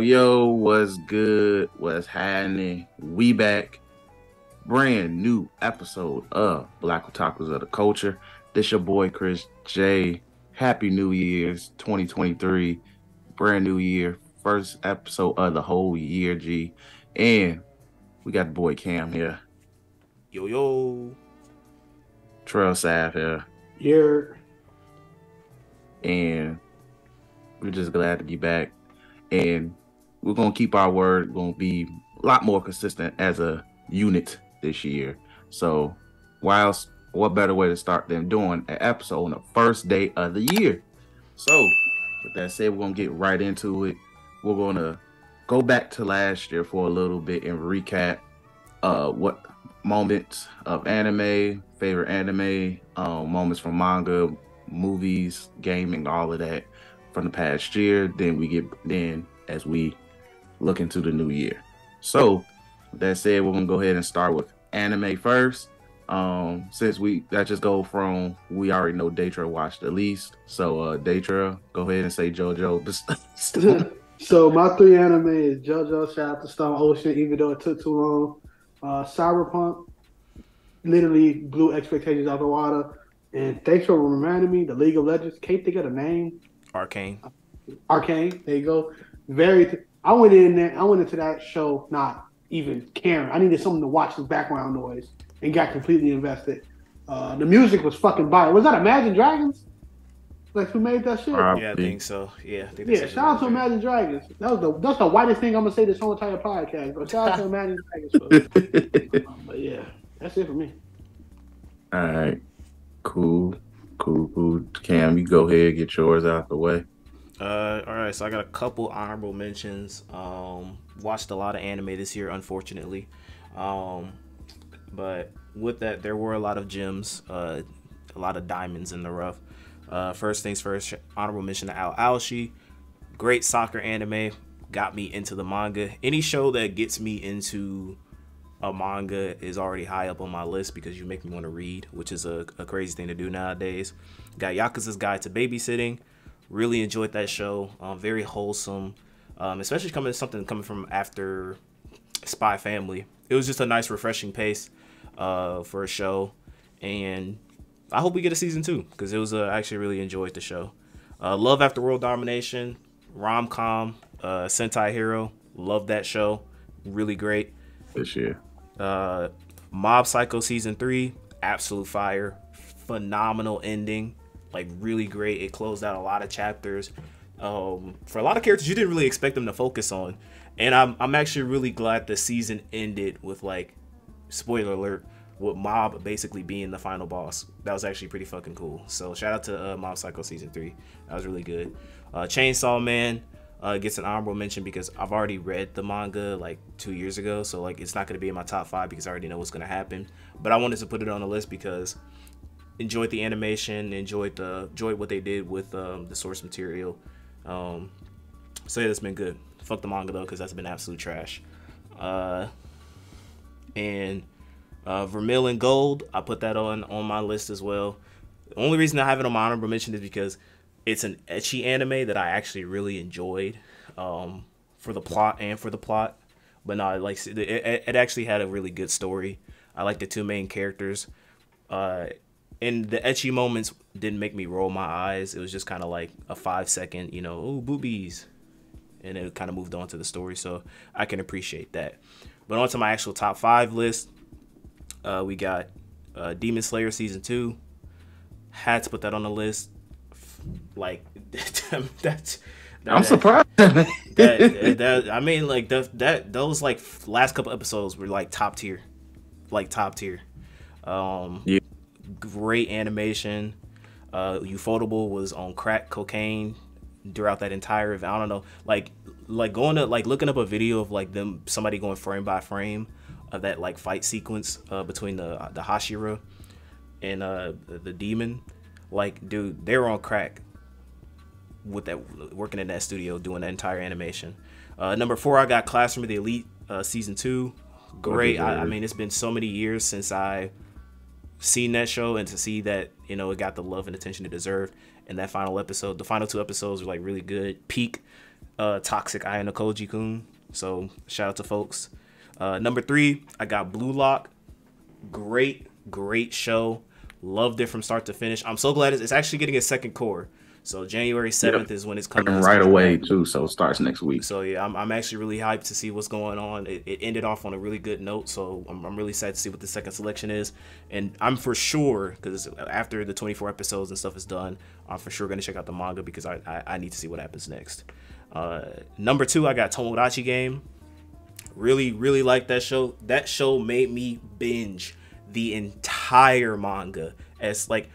Yo, yo, what's good? What's happening? We back. Brand new episode of Black Otakus of the Culture. This your boy Chris J. Happy New Year's 2023. Brand new year. First episode of the whole year, G. And we got the boy Cam here. Yo yo. Trail Sav here. You're And we're just glad to be back. And we're gonna keep our word, gonna be a lot more consistent as a unit this year. So whilst what better way to start than doing an episode on the first day of the year? So with that said, we're gonna get right into it. We're gonna go back to last year for a little bit and recap uh what moments of anime, favorite anime, um, moments from manga, movies, gaming, all of that from the past year. Then we get then as we look into the new year. So with that said, we're gonna go ahead and start with anime first. Um, since we that just go from we already know Daytra watched the least. So uh Daytra, go ahead and say JoJo. so my three anime is JoJo, Shout out to Stone Ocean, even though it took too long. Uh, Cyberpunk literally blew expectations out the water. And thanks for reminding me, the League of Legends. Can't think of the name. Arcane. Arcane. There you go. Very. I went in there. I went into that show not even caring. I needed something to watch the background noise and got completely invested. Uh, the music was fucking fire. Was that Imagine Dragons? Like who made that shit? Probably. Yeah, I think so. Yeah, I think Yeah, shout out to Imagine Dragons. That was the that's the whitest thing I'm gonna say this whole entire podcast. But shout out to Imagine Dragons. For, but yeah, that's it for me. all right. Cool. Cool, cool. Cam, you go ahead, get yours out the way. Right, so I got a couple honorable mentions. Um, watched a lot of anime this year, unfortunately. Um, but with that, there were a lot of gems, uh, a lot of diamonds in the rough. Uh, first things first, honorable mention to Ao Ashi. Great soccer anime, got me into the manga. Any show that gets me into a manga is already high up on my list because you make me want to read, which is a, a crazy thing to do nowadays. Got Yakuza's Guide to Babysitting. Really enjoyed that show. Um, very wholesome, um, especially coming something coming from after Spy Family. It was just a nice, refreshing pace uh, for a show, and I hope we get a season two because it was. Uh, I actually really enjoyed the show. Uh, Love After World Domination, rom com, uh, Sentai Hero. Love that show. Really great. This year. Uh, Mob Psycho season three, absolute fire, phenomenal ending, like really great. It closed out a lot of chapters. Um, for a lot of characters you didn't really expect them to focus on, and I'm I'm actually really glad the season ended with like, spoiler alert, with Mob basically being the final boss. That was actually pretty fucking cool. So shout out to uh, Mob Psycho season three. That was really good. Uh, Chainsaw Man uh, gets an honorable mention because I've already read the manga like two years ago, so like it's not gonna be in my top five because I already know what's gonna happen. But I wanted to put it on the list because enjoyed the animation, enjoyed the enjoyed what they did with um, the source material. Um, so yeah, it's been good. Fuck the manga though, because that's been absolute trash. Uh, and uh, Vermeil in Gold, I put that on on my list as well. The only reason I have it on my honorable mention is because it's an ecchi anime that I actually really enjoyed um, for the plot and for the plot. But no, like it, it it actually had a really good story. I like the two main characters. Uh, and the ecchi moments didn't make me roll my eyes. It was just kind of like a five second, you know, oh boobies, and it kind of moved on to the story. So I can appreciate that. But on to my actual top five list, uh, we got uh, Demon Slayer season two. Had to put that on the list. Like that's. I'm surprised. that, that, that- I mean, like that that those like last couple episodes were like top tier, like top tier. Um, Yeah. Great animation. Uh, Ufotable was on crack cocaine throughout that entire. I don't know, like like going to like looking up a video of like them somebody going frame by frame of that like fight sequence uh, between the the Hashira and uh the, the demon. Like, dude, they were on crack with that working in that studio doing that entire animation. Uh, number four, I got Classroom of the Elite uh, season two. Great. I, I mean, it's been so many years since I seen that show, and to see that you know it got the love and attention it deserved. And that final episode, the final two episodes were like really good. Peak. uh, Toxic Ayanokoji Kun. So shout out to folks. Uh, number three, I got Blue Lock. Great, great show. Loved it from start to finish. I'm so glad it's, it's actually getting a second cour. So January 7th yep. is when it's coming right away too. So it starts next week. So yeah, I'm, I'm actually really hyped to see what's going on. It, it ended off on a really good note. So I'm, I'm really excited to see what the second selection is. And I'm for sure because after the 24 episodes and stuff is done, I'm for sure gonna check out the manga because I I, I need to see what happens next. Uh, number two, I got Tomodachi Game. Really, really like that show. That show made me binge the entire manga as like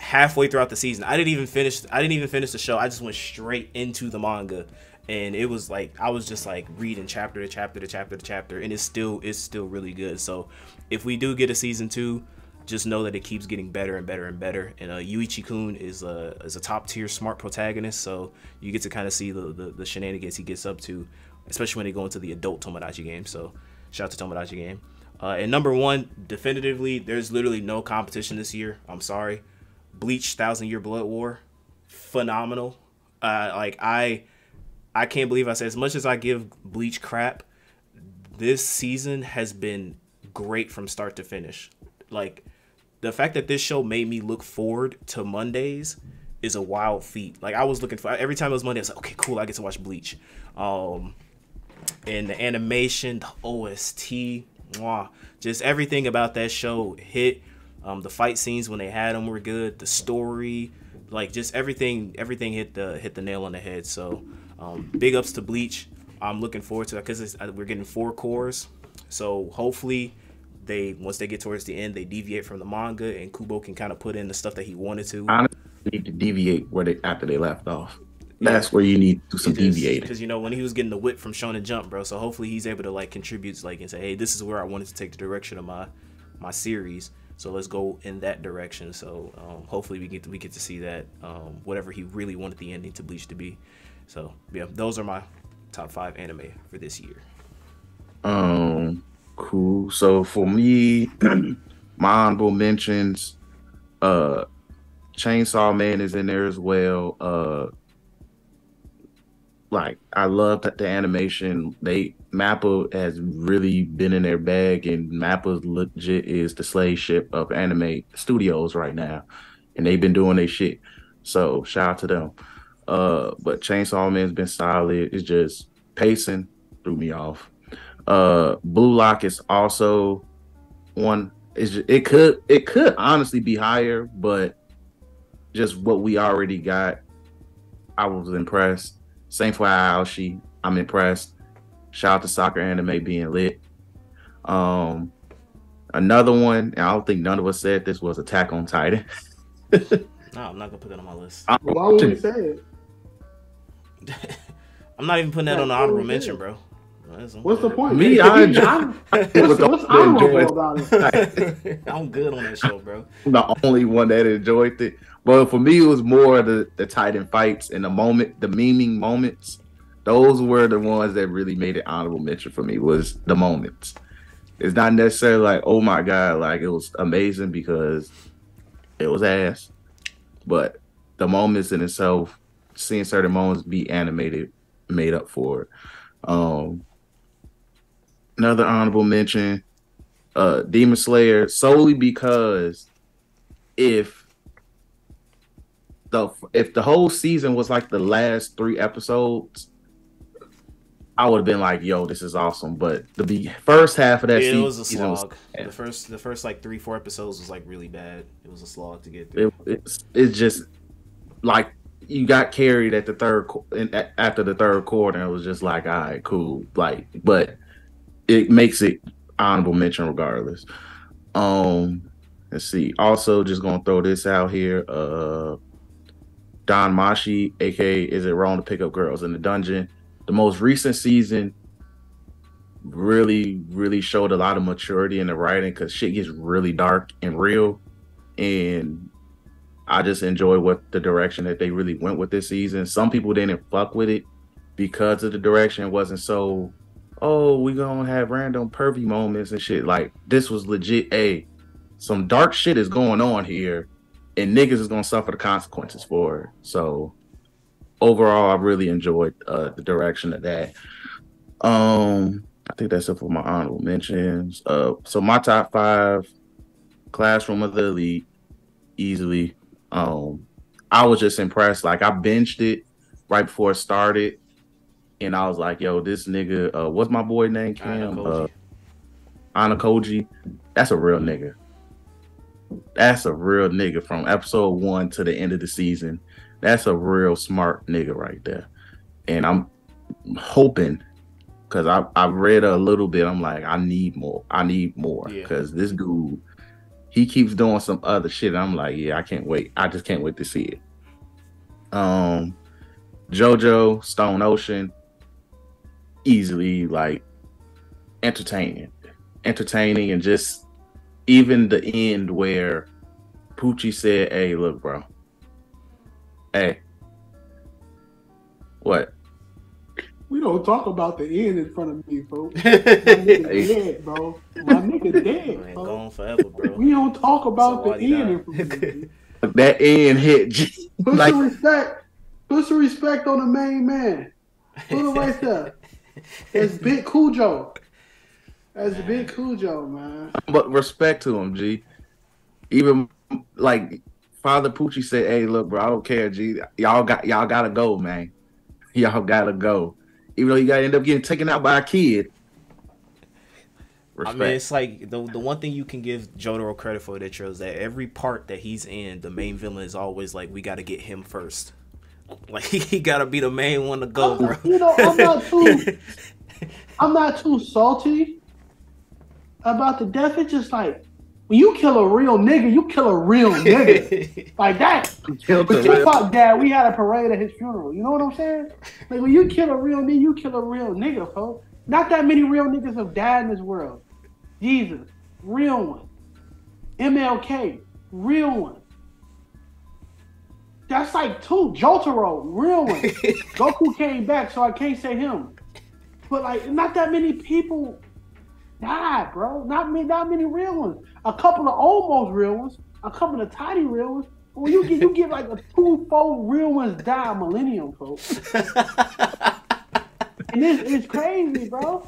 halfway throughout the season. I didn't even finish I didn't even finish the show. I just went straight into the manga. And it was like I was just like reading chapter to chapter to chapter to chapter and it's still it's still really good. So if we do get a season 2, just know that it keeps getting better and better and better. And uh, Yuichi Kun is a is a top tier smart protagonist, so you get to kind of see the, the, the shenanigans he gets up to, especially when they go into the adult Tomodachi game. So shout out to Tomodachi game. Uh, and number one, definitively, there's literally no competition this year. I'm sorry. Bleach Thousand Year Blood War, phenomenal. Uh, like I, I can't believe I said as much as I give Bleach crap. This season has been great from start to finish. Like the fact that this show made me look forward to Mondays is a wild feat. Like I was looking for every time it was Monday, I was like, okay, cool, I get to watch Bleach. Um, and the animation, the OST, mwah, just everything about that show hit. Um, the fight scenes when they had them were good. The story, like just everything, everything hit the hit the nail on the head. So, um, big ups to Bleach. I'm looking forward to it because uh, we're getting four cours. So hopefully, they once they get towards the end, they deviate from the manga, and Kubo can kind of put in the stuff that he wanted to. Honestly, need to deviate where they after they left off. That's where you need to do some deviating. Because you know when he was getting the whip from Shonen Jump, bro. So hopefully he's able to like contribute, like and say, hey, this is where I wanted to take the direction of my my series. So let's go in that direction. So um, hopefully we get to, we get to see that um, whatever he really wanted the ending to Bleach to be. So yeah, those are my top five anime for this year. Um, cool. So for me, my honorable mentions, uh, Chainsaw Man is in there as well. Uh, like I love the animation. They Mappa has really been in their bag, and Mappa legit is the slave ship of anime studios right now, and they've been doing their shit. So shout out to them. Uh, but Chainsaw Man's been solid. It's just pacing threw me off. Uh, Blue Lock is also one. Is it could it could honestly be higher, but just what we already got, I was impressed same for Aoashi. I'm impressed. Shout out to soccer anime being lit. Um, another one, and I don't think none of us said this was Attack on Titan. no, I'm not gonna put that on my list. Why would you say it? I'm not even putting that yeah, on the honorable mention, bro. What's the point? Me, I enjoy. what's, what's honorable about it? I'm good on that show, bro. I'm the only one that enjoyed it. But for me, it was more the the Titan fights and the moment, the memeing moments. Those were the ones that really made it honorable mention for me. Was the moments. It's not necessarily like, oh my god, like it was amazing because it was ass, but the moments in itself, seeing certain moments be animated, made up for it. Um, another honorable mention, uh, Demon Slayer, solely because if the if the whole season was like the last three episodes, I would have been like, "Yo, this is awesome." But the be- first half of that yeah, season, it was a slog. Was, the first the first like three four episodes was like really bad. It was a slog to get through. It, it's it's just like you got carried at the third after the third quarter. And it was just like, all right, cool. Like, but it makes it honorable mention regardless. Um, let's see. Also, just gonna throw this out here. Uh DanMachi, aka Is It Wrong to Pick Up Girls in the Dungeon. The most recent season really, really showed a lot of maturity in the writing because shit gets really dark and real. And I just enjoy what the direction that they really went with this season. Some people didn't fuck with it because of the direction. It wasn't so, oh, we gonna have random pervy moments and shit. Like this was legit. A some dark shit is going on here and niggas is gonna suffer the consequences for it. So overall, I really enjoyed uh, the direction of that. Um, I think that's it for my honorable mentions. Uh, so my top five, Classroom of the Elite, easily. Um, I was just impressed. Like I benched it right before it started, and I was like, "Yo, this nigga, uh, what's my boy name? Cam, uh, Ayanokoji. That's a real nigga. That's a real nigga from episode one to the end of the season. That's a real smart nigga right there. And I'm hoping because I I read a little bit. I'm like, I need more. I need more because yeah. this dude, he keeps doing some other shit. I'm like, yeah, I can't wait. I just can't wait to see it. Um, JoJo Stone Ocean, easily like entertaining, entertaining, and just even the end where Pucci said, "Hey, look, bro. Hey, what? We don't talk about the end in front of me, folks. My nigga dead, bro. My nigga dead, bro. Gone forever, bro. We don't talk about so the end in front of me. That end hit. Put like, some respect. Put some respect on the main man. Put it right there. It's Big Cujo. That's a big Cujo, man. But respect to him, G. Even like Father Pucci said, "Hey, look, bro, I don't care, G. Y'all got y'all gotta go, man. Y'all gotta go. Even though you gotta end up getting taken out by a kid." Respect. I mean, it's like the the one thing you can give Jotaro credit for that shows that every part that he's in, the main villain is always like, "We got to get him first. Like he got to be the main one to go, bro. You know, I'm not too, I'm not too salty about the death. It's just like when you kill a real nigga, you kill a real nigga. like that. But Tupac dad, we had a parade at his funeral. You know what I'm saying? Like when you kill a real nigga, you kill a real nigga, folks. Not that many real niggas have died in this world. Jesus, real one. MLK, real one. That's like two. Jotaro, real one. Goku came back, so I can't say him. But like, not that many people died, bro. Not many, not many real ones. A couple of almost real ones. A couple of tiny real ones. When you get you get like a two, four real ones die millennium, folks. and it's, it's crazy, bro.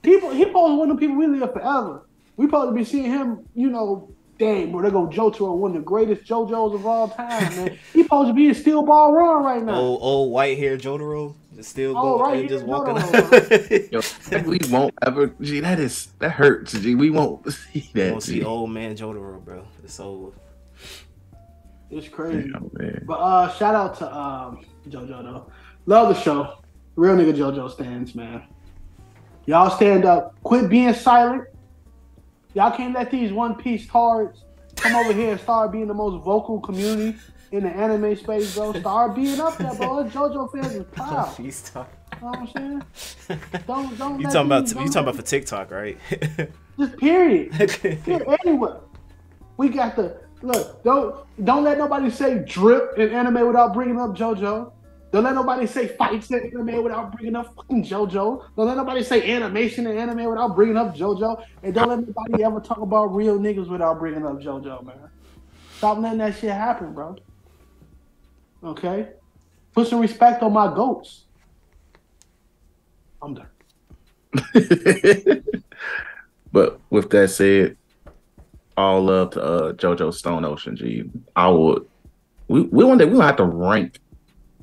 People, he supposed one of the people we live forever. We probably be seeing him, you know, dang, bro, they're gonna Jotaro, one of the greatest JoJo's of all time, man. He supposed to be a steel ball run right now. Old, old white hair Jotaro. Still oh, going right and just walking. Yo, we won't ever. Gee, that is that hurts. Gee, we won't see that. We won't see old man Jotaro, bro. It's over. It's crazy. Damn, but uh, shout out to um, JoJo though. Love the show. Real nigga JoJo stands, man. Y'all stand up. Quit being silent. Y'all can't let these One Piece tards come over here and start being the most vocal community in the anime space, bro. Start being up there, bro. JoJo fans is proud. You know what I'm saying? Don't don't. You talking about you talking about for TikTok, right? just period. period. Anyway, we got the look. Don't don't let nobody say drip in anime without bringing up JoJo. Don't let nobody say fights in anime without bringing up fucking JoJo. Don't let nobody say animation in anime without bringing up JoJo. And don't let nobody ever talk about real niggas without bringing up JoJo, man. Stop letting that shit happen, bro. Okay? Put some respect on my goats. I'm done. but with that said, all love to uh, JoJo Stone Ocean G. I would we we one day we'll have to rank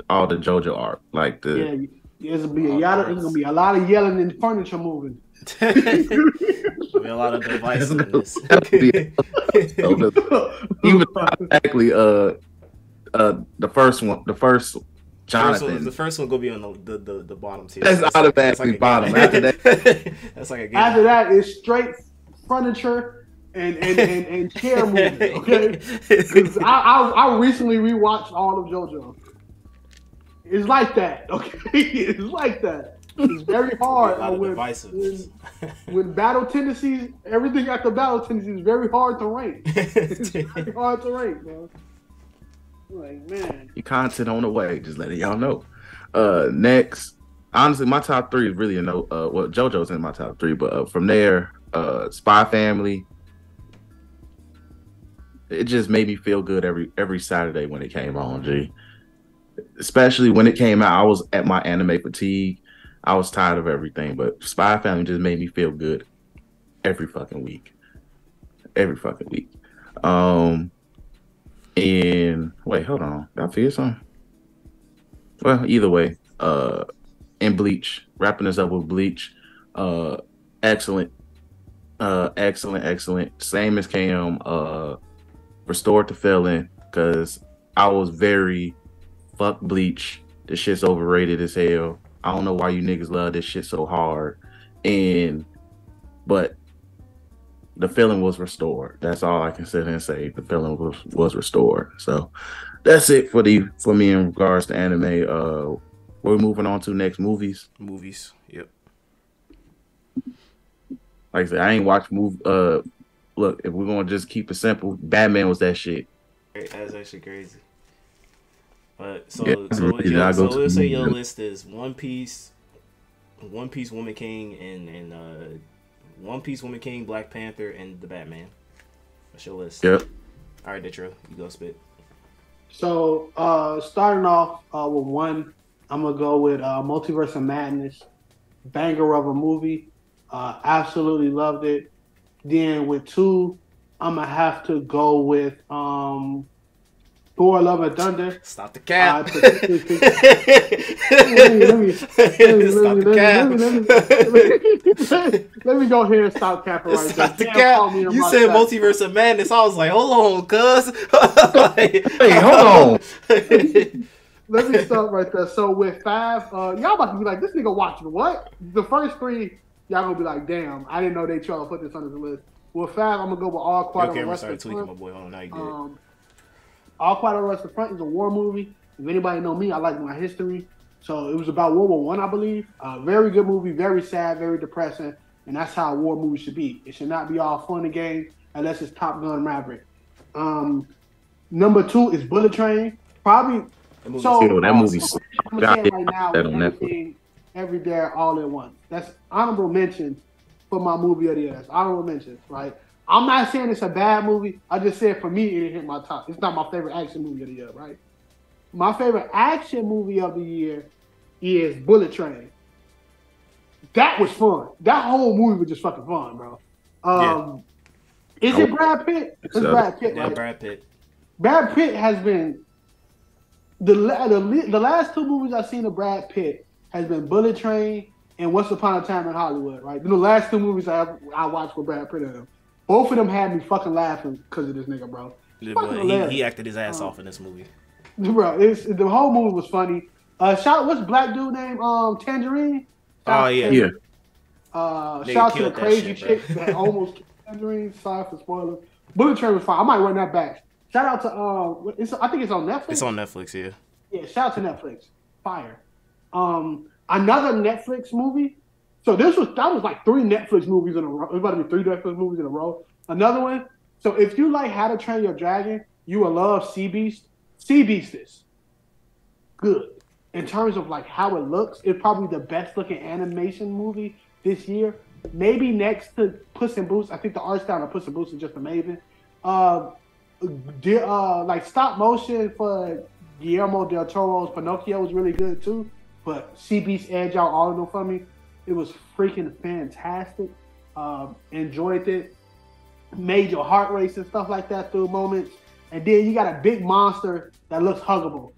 all the JoJo art. Like the yeah, it's gonna be a lot of, it's gonna be a lot of yelling and furniture moving. be a lot of devices. Even exactly uh uh the first one, the first Jonathan. First one, the first one gonna be on the the, the, the bottom tier. That's, that's automatically like bottom. After that, that's like a game. After that is straight furniture and and, and, and chair movement. Okay, because I, I I recently rewatched all of JoJo. It's like that. Okay, it's like that. It's very hard when, when, when, battle tendencies, everything after battle tendencies is very hard to rank. it's very hard to rank, man. Like, man. Your content on the way. Just letting y'all know. Uh, next, honestly, my top three is really a no. Uh, well, JoJo's in my top three, but uh, from there, uh, Spy Family. It just made me feel good every every Saturday when it came on. G, especially when it came out, I was at my anime fatigue. I was tired of everything, but Spy Family just made me feel good every fucking week. Every fucking week. Um and wait, hold on. Did I feel something? Well, either way, uh in Bleach, wrapping this up with Bleach, uh excellent. Uh excellent, excellent. Same as Cam, uh restored the feeling because I was very fuck Bleach. This shit's overrated as hell. I don't know why you niggas love this shit so hard. And but the feeling was restored. That's all I can sit and say. The feeling was was restored. So that's it for the for me in regards to anime. Uh we're moving on to next movies. Movies. Yep. Like I said, I ain't watched move uh look, if we're gonna just keep it simple, Batman was that shit. That's actually crazy. But so Yeah, so, really, your, so let's say your movie. list is One Piece, One Piece, Woman King, and and uh, One Piece, Woman King, Black Panther, and the Batman. That's your list. Yep. All right, Detro, you go spit. So uh starting off uh with one, I'm gonna go with uh Multiverse of Madness, banger of a movie. Uh absolutely loved it. Then with two, I'm gonna have to go with um Thor Love and Thunder. Stop the Uh, cap. Stop the cap. let me, go here and stop capping right Stop the cap. call me in You said chat. multiverse of madness. I was like, hold on, cuz. Hey, hold on. Let me start right there. So with five, uh, y'all about to be like, this nigga watching what? The first three, y'all gonna be like, damn, I didn't know they tried to put this on the list. With five, I'm gonna go with All Your Quiet on the camera Western started tweaking, my Front. boy. Hold on, now you did. Um, All Quiet on the Western Front is a war movie. If anybody know me, I like my history. So it was about World War One, I, believe. Uh, very good movie, very sad, very depressing, and that's how a war movie should be. It should not be all fun and games unless it's Top Gun Maverick. Um, number two is Bullet Train. Probably That so that movie's I'm saying right now, that on Netflix. everything, every day, all at once. That's honorable mention for my movie of the year. That's honorable mention, right? I'm not saying it's a bad movie. I just said for me, it hit my top. It's not my favorite action movie of the year, right? My favorite action movie of the year is Bullet Train. That was fun. That whole movie was just fucking fun, bro. Um, Is it Brad Pitt? It's So- Brad Pitt, Yeah, right? Brad Pitt. Brad Pitt has been the the, the last two movies I've seen of Brad Pitt has been Bullet Train and Once Upon a Time in Hollywood. Right, the last two movies I I watched with Brad Pitt in them. Both of them had me fucking laughing because of this nigga, bro. Yeah, he, he acted his ass Oh. off in this movie. Bro, it's the whole movie was funny. Uh, shout what's black dude name? Um, Tangerine. Shout Oh, out yeah. to- Yeah. Uh, Nigga shout out to the killed that crazy shit, chick that almost Tangerine. Sorry for spoilers. Bullet Train was fine. I might run that back. Shout out to um, it's I think it's on Netflix. It's on Netflix, yeah. Yeah, shout out to Netflix. Fire. Um, another Netflix movie. So this was that was like three Netflix movies in a row. It was about to be three Netflix movies in a row. Another one. So if you like How to Train Your Dragon, you will love Sea Beast. Sea Beast is good in terms of like how it looks. It's probably the best looking animation movie this year. Maybe next to Puss in Boots. I think the art style of Puss in Boots is just amazing. Uh, uh, like stop motion for Guillermo del Toro's Pinocchio was really good too. But Sea Beast Edge out all of them for me. It was freaking fantastic. Um, enjoyed it. Made your heart race and stuff like that through moments. And then you got a big monster that looks huggable.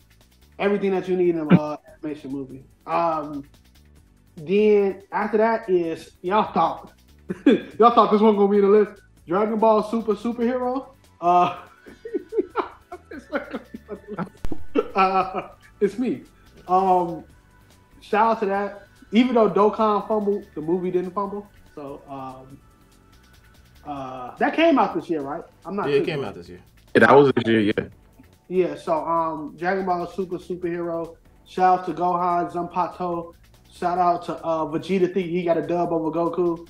Everything that you need in an uh, animation movie. Um, then after that is y'all thought y'all thought this one gonna be in the list. Dragon Ball Super superhero. Uh, uh, it's me. Um, shout out to that. Even though Dokkan fumbled, the movie didn't fumble. So um, uh, that came out this year, right? I'm not. Yeah, it sure. came out this year. Yeah, that was this year, yeah. Yeah, so um Dragon Ball Super superhero. Shout out to Gohan Zanpato. Shout out to uh Vegeta think he got a dub over Goku.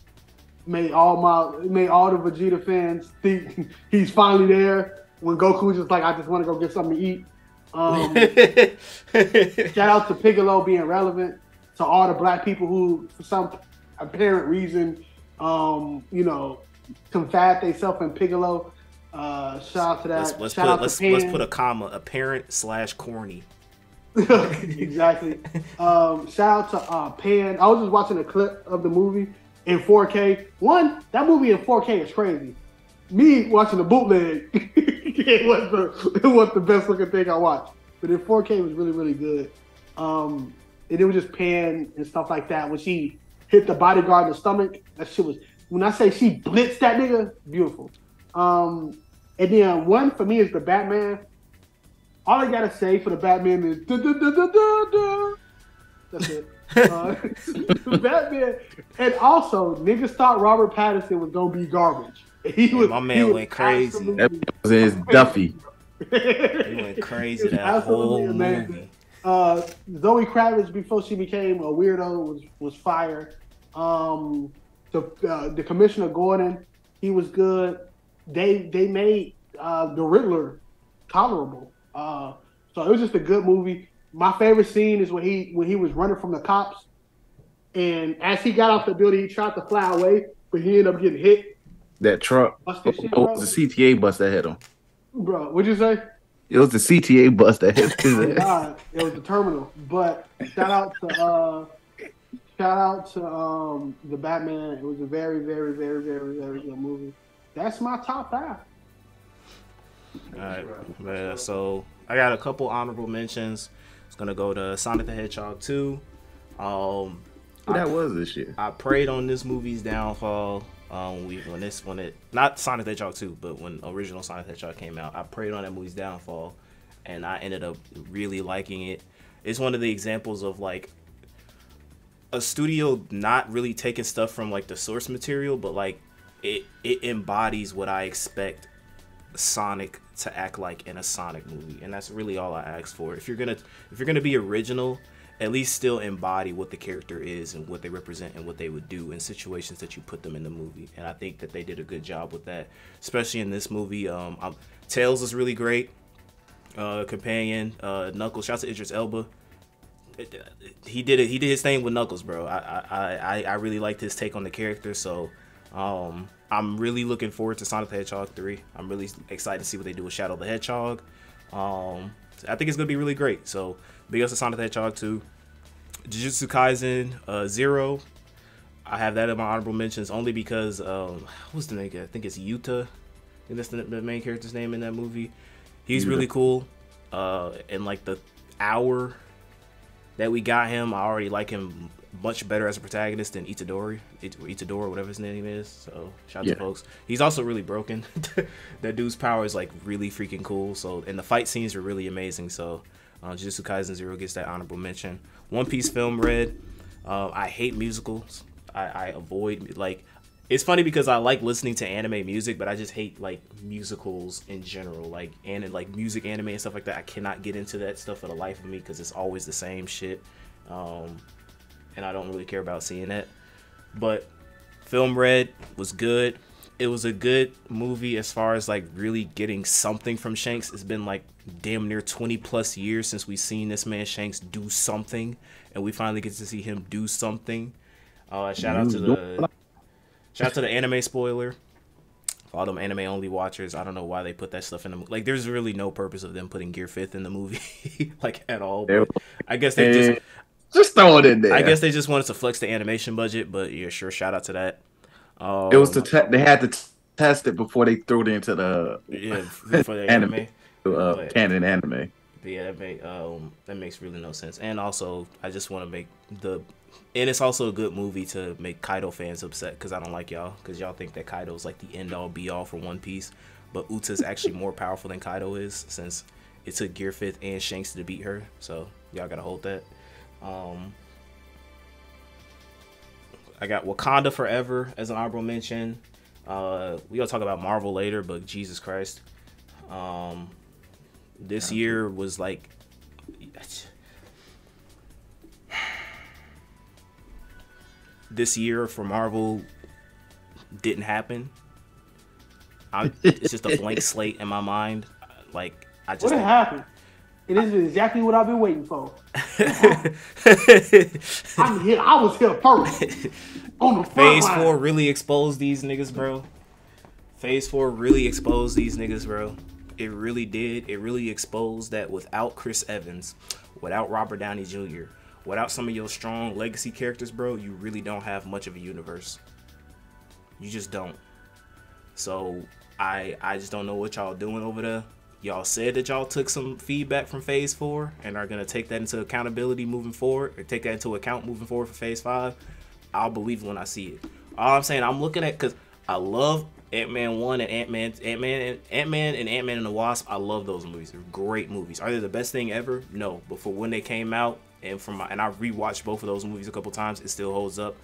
Made all my made all the Vegeta fans think he's finally there when Goku just like I just want to go get something to eat. Um shout out to Piccolo being relevant to all the black people who for some apparent reason um, you know, confab themselves in Piccolo. Uh, shout out to that. let's let's put let's let's put a comma, apparent slash corny. exactly. Um, shout out to uh, Pan. I was just watching a clip of the movie in 4K. One, that movie in 4K is crazy. Me watching the bootleg, it was the it was the best looking thing I watched. But in 4K, it was really really good. Um, and it was just Pan and stuff like that. When she hit the bodyguard in the stomach, that shit was. When I say she blitzed that nigga, beautiful. Um, and then one for me is the Batman. All I gotta say for the Batman is da da da da da da. That's it. Uh, Batman, and also niggas thought Robert Pattinson was gonna be garbage. He Yeah, was, my man he was went crazy. That was his Duffy. He went crazy that whole amazing. movie. Uh, Zoe Kravitz before she became a weirdo was was fire. Um, the uh, the Commissioner Gordon, he was good. They they made uh, the Riddler tolerable. Uh, so it was just a good movie. My favorite scene is when he when he was running from the cops, and as he got off the building, he tried to fly away, but he ended up getting hit. That truck. Shit, Oh, it was the CTA bus that hit him. Bro, what'd you say? It was the CTA bus that hit his ass. God, it was the terminal. But shout out to uh, shout out to um, the Batman. It was a very, very, very, very, very good movie. That's my top five. All right, man. So I got a couple honorable mentions. It's gonna go to Sonic the Hedgehog 2. Um, Who that was this year. I prayed on this movie's downfall. Um, we when this when it not Sonic the Hedgehog 2, but when original Sonic the Hedgehog came out, I prayed on that movie's downfall, and I ended up really liking it. It's one of the examples of like a studio not really taking stuff from like the source material, but like it it embodies what I expect Sonic to act like in a Sonic movie, and that's really all I ask for. If you're gonna if you're gonna be original, at least still embody what the character is and what they represent and what they would do in situations that you put them in the movie. And I think that they did a good job with that, especially in this movie. Um, um Tails is really great. Uh, companion, uh, Knuckles. Shouts to Idris Elba. He did it. He did his thing with Knuckles, bro. I I, I, I really liked his take on the character. So, um, I'm really looking forward to Sonic the Hedgehog 3. I'm really excited to see what they do with Shadow the Hedgehog. Um, I think it's gonna be really great. So, big ups to Sonic the Hedgehog 2. Jujutsu Kaisen uh, Zero. I have that in my honorable mentions only because um, what's the name? I think it's Yuta. I think that's the, the main character's name in that movie. He's Yuta. really cool. Uh, and like the hour that we got him, I already like him much better as a protagonist than Itadori, It- Itadori, whatever his name is. So shout out Yeah. to folks. He's also really broken. that dude's power is like really freaking cool. So and the fight scenes are really amazing. So uh, Jujutsu Kaisen Zero gets that honorable mention. One Piece film Red. Uh, I hate musicals. I, I avoid like. It's funny because I like listening to anime music, but I just hate like musicals in general, like and like music anime and stuff like that. I cannot get into that stuff for the life of me because it's always the same shit, um, and I don't really care about seeing that. But Film Red was good. It was a good movie as far as like really getting something from Shanks. It's been like damn near 20 plus years since we've seen this man Shanks do something, and we finally get to see him do something. Uh, shout out to the shout out to the anime spoiler. For all them anime only watchers, I don't know why they put that stuff in the. Like, there's really no purpose of them putting Gear Fifth in the movie, like at all. But I guess they just just throw it in there. I guess they just wanted to flex the animation budget, but yeah, sure. Shout out to that. Um, it was to te- they had to t- test it before they threw it into the yeah for for the Anime. anime. uh, canon anime. Yeah, that make um that makes really no sense. And also, I just want to make the and it's also a good movie to make Kaido fans upset because I don't like y'all because y'all think that Kaido's like the end all be all for One Piece, but Uta's actually more powerful than Kaido is since it took Gear Fifth and Shanks to beat her. So y'all gotta hold that. Um, I got Wakanda Forever as an honorable mention. Uh, we gonna talk about Marvel later, but Jesus Christ, um, this year was like this year for Marvel didn't happen. I, it's just a blank slate in my mind. Like I just What happened? It is exactly what I've been waiting for. I'm here. I was here first. On the front line. four really exposed these niggas, bro. Phase four really exposed these niggas, bro. It really did. It really exposed that without Chris Evans, without Robert Downey Jr., without some of your strong legacy characters, bro, you really don't have much of a universe. You just don't. So I I just don't know what y'all doing over there. Y'all said that y'all took some feedback from Phase Four and are gonna take that into accountability moving forward, or take that into account moving forward for Phase Five. I'll believe when I see it. All I'm saying, I'm looking at because I love Ant Man One and Ant Man, Ant Man, and Ant Man and Ant Man and the Wasp. I love those movies. They're great movies. Are they the best thing ever? No, but for when they came out, and from my, and I rewatched both of those movies a couple times, it still holds up.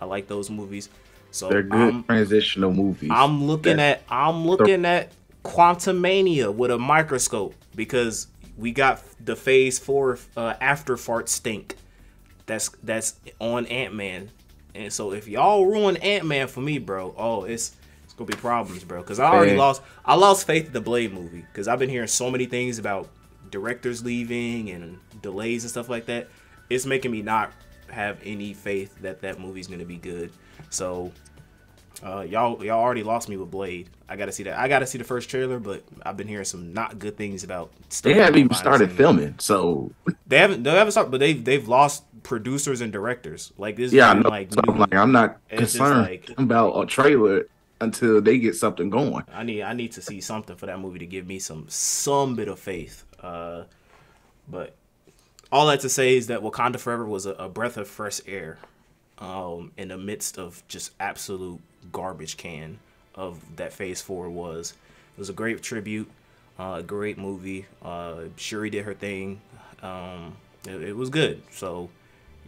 I like those movies. So They're good I'm, transitional movies. I'm looking at I'm looking at Quantumania with a microscope because we got the Phase Four uh, after fart stink. That's that's on Ant Man, and so if y'all ruin Ant Man for me, bro, oh it's it's gonna be problems, bro. Because I already Man. lost I lost faith in the Blade movie because I've been hearing so many things about directors leaving and delays and stuff like that. It's making me not have any faith that that movie's gonna be good. So uh, y'all y'all already lost me with Blade. I gotta see that. I gotta see the first trailer, but I've been hearing some not good things about. They haven't even started filming, so They haven't. They haven't started, but they've they've lost producers and directors. Like this. yeah, I is know. like, so I'm like, I'm not concerned like- about a trailer until they get something going. I need I need to see something for that movie to give me some some bit of faith. Uh, but all that to say is that Wakanda Forever was a, a breath of fresh air, um, in the midst of just absolute garbage can of that Phase Four was. It was a great tribute, uh, a great movie. Uh, Shuri did her thing. Um, it, it was good. So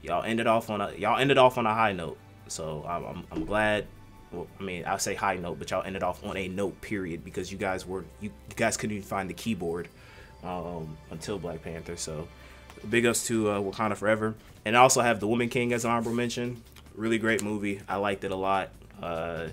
y'all ended off on a y'all ended off on a high note. So I'm I'm, I'm glad. Well, I mean, I'll say high note, but y'all ended off on a note. Period, because you guys were you, you guys couldn't even find the keyboard um, until Black Panther. So big ups to uh, Wakanda Forever, and I also have The Woman King as honorable mention. Really great movie. I liked it a lot. Uh,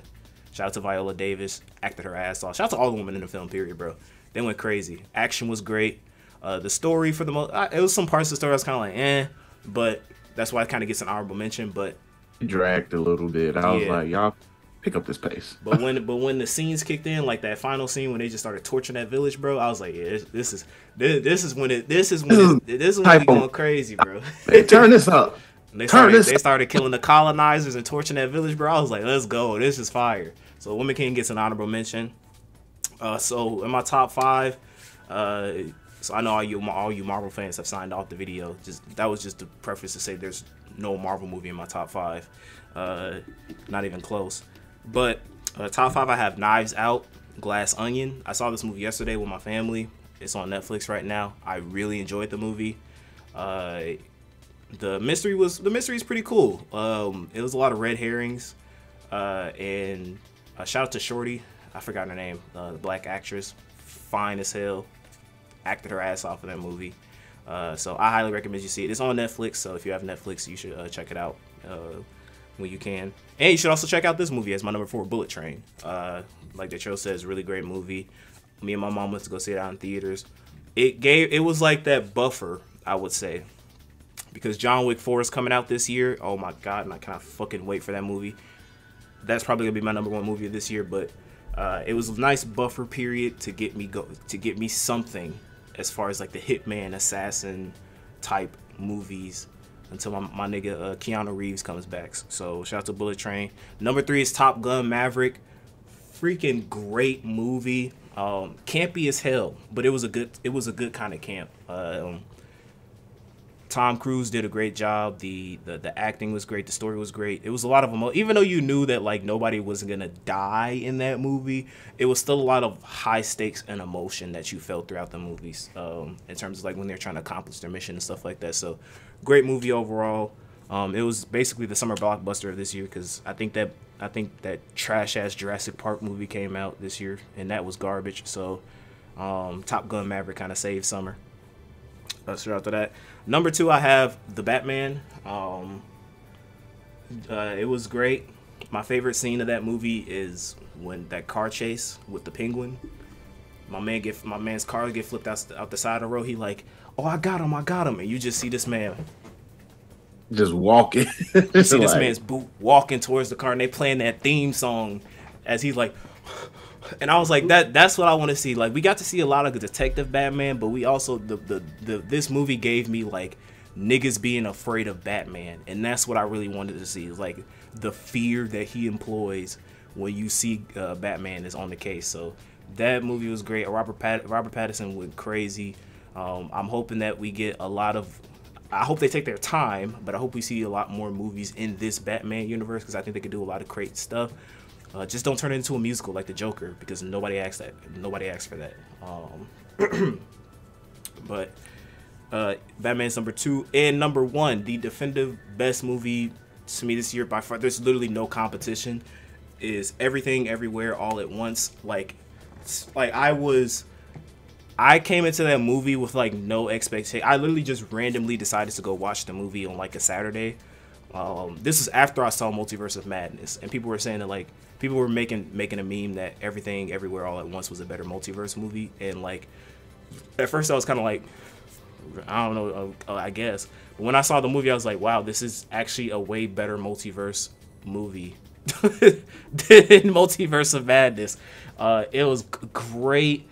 shout out to Viola Davis, acted her ass off. Shout out to all the women in the film. Period, bro. They went crazy. Action was great. Uh, the story for the most, it was some parts of the story I was kind of like, eh, but that's why it kind of gets an honorable mention. But dragged a little bit. I was like, y'all pick up this pace. But when but when the scenes kicked in, like that final scene when they just started torching that village, bro, I was like, yeah, this, this is this, this is when it this is when it, this is when type going crazy, bro. Hey, turn this up. And they started they started killing the colonizers and torching that village, bro. I was like, let's go, this is fire. So Woman King gets an honorable mention. Uh, so in my top five, uh, so I know all you all you Marvel fans have signed off the video. Just that was just the preface to say there's no Marvel movie in my top five, uh, not even close. But uh, top five, I have Knives Out, Glass Onion. I saw this movie yesterday with my family. It's on Netflix right now. I really enjoyed the movie. Uh, the mystery was the mystery is pretty cool. Um, it was a lot of red herrings, uh, and uh, shout out to Shorty. I forgot her name. Uh, the black actress, fine as hell, acted her ass off in that movie. Uh, so I highly recommend you see it. It's on Netflix, so if you have Netflix, you should uh, check it out uh, when you can. And you should also check out this movie as my number four, Bullet Train. Like the show says, really great movie. Me and my mom went to go see it out in theaters. It gave it was like that buffer, I would say, because John Wick 4 is coming out this year. Oh my god, and I cannot fucking wait for that movie. That's probably gonna be my number one movie of this year, but uh, it was a nice buffer period to get me go to get me something as far as like the hitman assassin type movies until my, my nigga uh, Keanu Reeves comes back. So shout out to Bullet Train. Number three is Top Gun Maverick. Freaking great movie. Um, campy as hell, but it was a good it was a good kind of camp. Um, Tom Cruise did a great job. The, the the acting was great. The story was great. It was a lot of emo- even though you knew that like nobody was gonna die in that movie, it was still a lot of high stakes and emotion that you felt throughout the movies. Um, in terms of like when they're trying to accomplish their mission and stuff like that. So, great movie overall. Um, it was basically the summer blockbuster of this year because I think that I think that trash ass Jurassic Park movie came out this year and that was garbage. So, um, Top Gun Maverick kind of saved summer. Uh, straight after that. Number two, I have the Batman. Um, uh, it was great. My favorite scene of that movie is when that car chase with the penguin. My man get my man's car get flipped out, out the side of the road. He like, oh, I got him, I got him, and you just see this man, Just walking. you see this Like, man's boot walking towards the car, and they playing that theme song as he's like, and I was like, that that's what I want to see. Like we got to see a lot of the detective Batman, but we also the, the the this movie gave me like niggas being afraid of Batman, and that's what I really wanted to see. Like the fear that he employs when you see uh, Batman is on the case. So that movie was great. Robert Pat- Robert Pattinson went crazy. Um, I'm hoping that we get a lot of. I hope they take their time, but I hope we see a lot more movies in this Batman universe because I think they could do a lot of great stuff. Uh, just don't turn it into a musical like the Joker because nobody asked that. Nobody asked for that. Um, but uh, Batman's number two and number one, the definitive best movie to me this year by far. There's literally no competition. Is everything everywhere all at once? Like, like I was. I came into that movie with like no expectation. I literally just randomly decided to go watch the movie on like a Saturday. Um, this is after I saw Multiverse of Madness, and people were saying that like people were making making a meme that everything everywhere all at once was a better multiverse movie, and like at first I was kind of like I don't know uh, I guess, but when I saw the movie I was like wow this is actually a way better multiverse movie than Multiverse of Madness. Uh, it was great,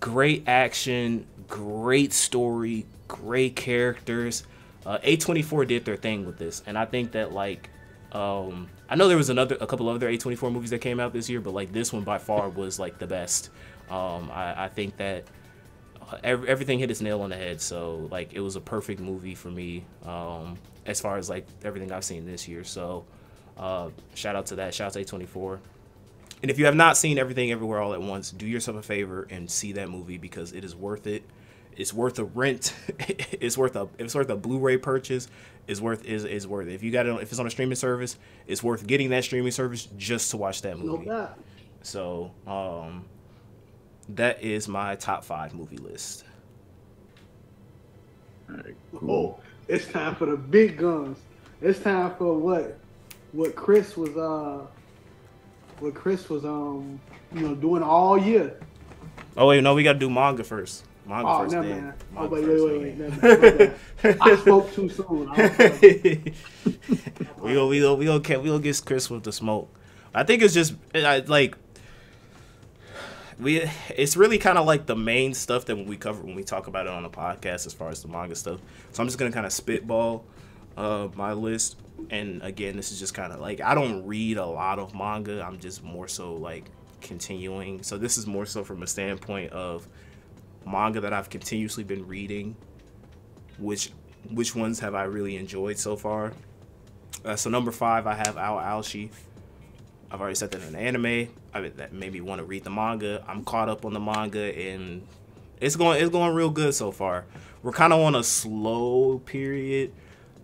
great action, great story, great characters. Uh, A24 did their thing with this, and I think that like um, I know there was another a couple other A24 movies that came out this year, but like this one by far was like the best. Um, I, I, think that uh, every, everything hit its nail on the head. So like it was a perfect movie for me um, as far as like everything I've seen this year. So uh, shout out to that. Shout out to A24. And if you have not seen Everything Everywhere All at Once, do yourself a favor and see that movie because it is worth it. It's worth a rent. it's worth a it's worth a Blu-ray purchase. Is worth is is worth it. If you got it, if it's on a streaming service, it's worth getting that streaming service just to watch that movie. No so um, that is my top five movie list. All right, cool. Oh, it's time for the big guns. It's time for what what Chris was uh what Chris was um you know doing all year. Oh wait, no, we gotta do manga first. Manga oh, first. Never mind. Oh, wait, wait, wait, wait. I spoke too soon. we go, we go, we go, we go get Chris with the smoke. I think it's just like we. It's really kind of like the main stuff that we cover when we talk about it on the podcast, as far as the manga stuff. So I'm just gonna kind of spitball uh, my list. And again, this is just kind of like I don't read a lot of manga. I'm just more so like continuing. So this is more so from a standpoint of manga that I've continuously been reading. Which which ones have I really enjoyed so far? Uh, so number five, I have Ao Ashi. I've already said that in anime. I mean, that made me want to read the manga. I'm caught up on the manga, and it's going it's going real good so far. We're kind of on a slow period,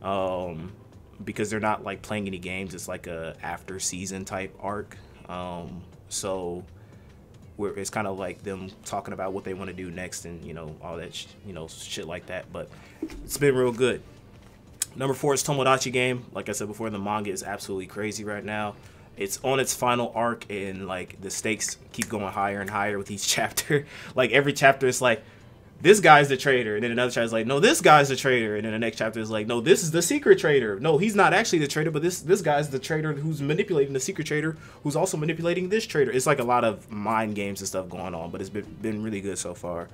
um, because they're not like playing any games. It's like a after season type arc. Um, so where it's kind of like them talking about what they want to do next and you know all that you know shit like that. But it's been real good. Number four is Tomodachi Game. Like I said before, the manga is absolutely crazy right now. It's on its final arc, and like the stakes keep going higher and higher with each chapter. like every chapter is like, this guy's the traitor, and then another chapter is like, no, this guy's the traitor, and then the next chapter is like, no, this is the secret traitor. No, he's not actually the traitor, but this this guy's the traitor who's manipulating the secret traitor, who's also manipulating this traitor. It's like a lot of mind games and stuff going on, but it's been been really good so far.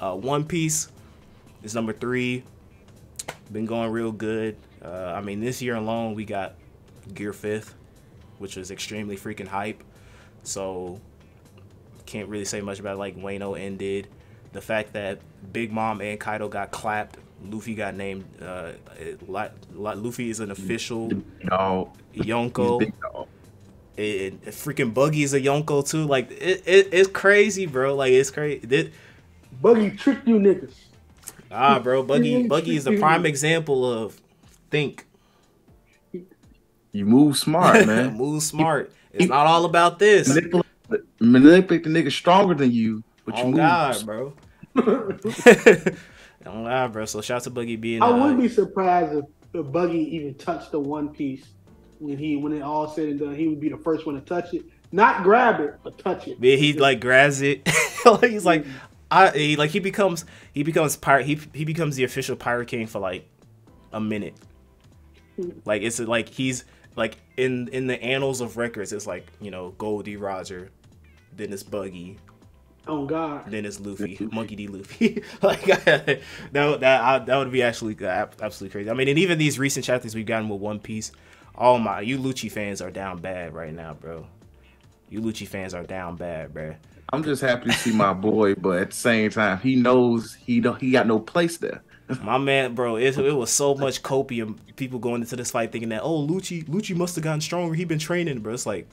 Uh, One Piece is number three, been going real good. Uh, I mean, this year alone we got Gear Fifth, which was extremely freaking hype. So can't really say much about it. like Wano ended the fact that Big Mom and Kaido got clapped. Luffy got named. Uh, Luffy is an official no. Yonko. And freaking Buggy is a Yonko too. Like it, it, it's crazy, bro. Like it's crazy. It, Buggy tricked you niggas. Ah, bro, Buggy Buggy is the prime example of think. You move smart, man. move smart. It's not all about this. Manipulate, manipulate the nigga stronger than you, but you oh, move. God, bro. Don't lie, bro. So shout to Buggy being. I wouldn't be surprised if, if Buggy even touched the One Piece when he when it all said and done. He would be the first one to touch it, not grab it, but touch it. Yeah, he like grabs it. He's like, I he, like he becomes he becomes pirate. He he becomes the official pirate king for like a minute. Hmm. Like it's like he's like in in the annals of records. It's like you know Gol D. Roger, then it's Buggy, Oh God. then it's Luffy, Monkey D. Luffy. like that, that that that would be actually uh, absolutely crazy. I mean, and even these recent chapters we've gotten with One Piece, oh my, you Lucci fans are down bad right now, bro. You Lucci fans are down bad, bro. I'm just happy to see my boy, but at the same time, he knows he don't he got no place there. My man, bro, it, it was so much copium. People going into this fight thinking that, oh, Lucci, Lucci must have gotten stronger. He been training, bro. It's like,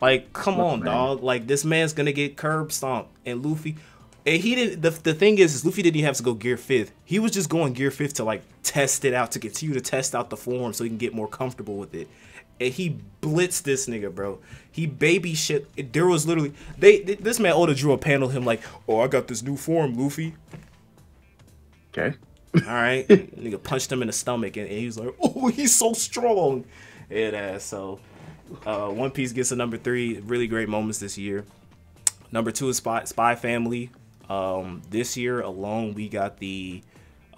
like, come Look, on, man. dog. Like, this man's gonna get curb stomped, and Luffy. And he didn't. The, the thing is, is Luffy didn't even have to go gear fifth. He was just going gear fifth to like test it out, to continue to test out the form, so he can get more comfortable with it. And he blitzed this nigga, bro. He baby shit. it- There was literally they. This man Oda drew a panel of him like, oh, I got this new form, Luffy. Okay. All right, nigga punched him in the stomach, and, and he was like, "Oh, he's so strong." Uh, so, uh, One Piece gets a number three. Really great moments this year. Number two is Spy, Spy Family. Um, this year alone, we got the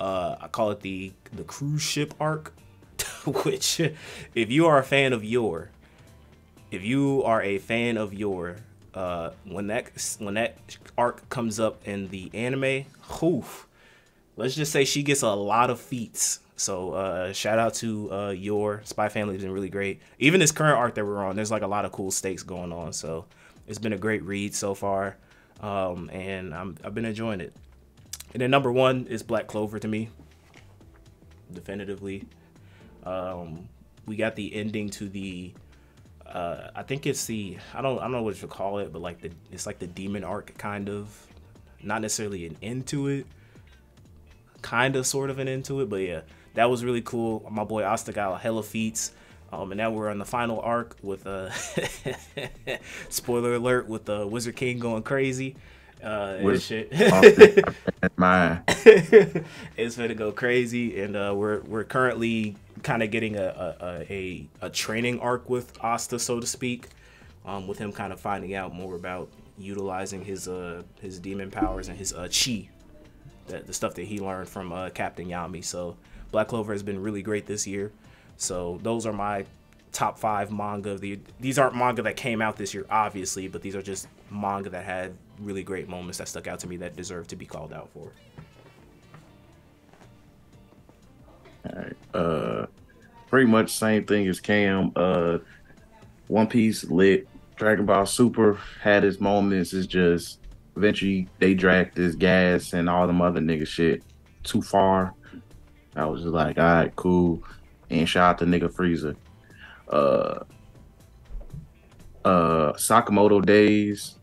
uh, I call it the the cruise ship arc, which, if you are a fan of Yor, if you are a fan of Yor, uh, when that when that arc comes up in the anime, oof, let's just say she gets a lot of feats. So uh, shout out to uh, your Spy Family has been really great. Even this current arc that we're on, there's like a lot of cool stakes going on. So it's been a great read so far, um, and I'm, I've been enjoying it. And then number one is Black Clover to me, definitively. Um, we got the ending to the uh, I think it's the I don't I don't know what you call it, but like the it's like the demon arc kind of, not necessarily an end to it, kind of sort of an end to it, but yeah, that was really cool. My boy Asta got a hella feats. Um, and now we're on the final arc with uh spoiler alert with the Wizard King going crazy. Uh and shit. Mine. it's gonna go crazy, and uh, we're we're currently kind of getting a a, a a training arc with Asta, so to speak, um, with him kind of finding out more about utilizing his uh his demon powers and his uh chi, the, the stuff that he learned from uh, Captain Yami. So Black Clover has been really great this year. So those are my top five manga. The these aren't manga that came out this year, obviously, but these are just manga that had really great moments that stuck out to me that deserve to be called out for. All right. Uh, pretty much same thing as Cam. Uh, One Piece lit. Dragon Ball Super had its moments. It's just eventually they dragged this gas and all them other nigga shit too far. I was just like, all right, cool. And shout out to nigga Frieza. Uh, uh, Sakamoto Days.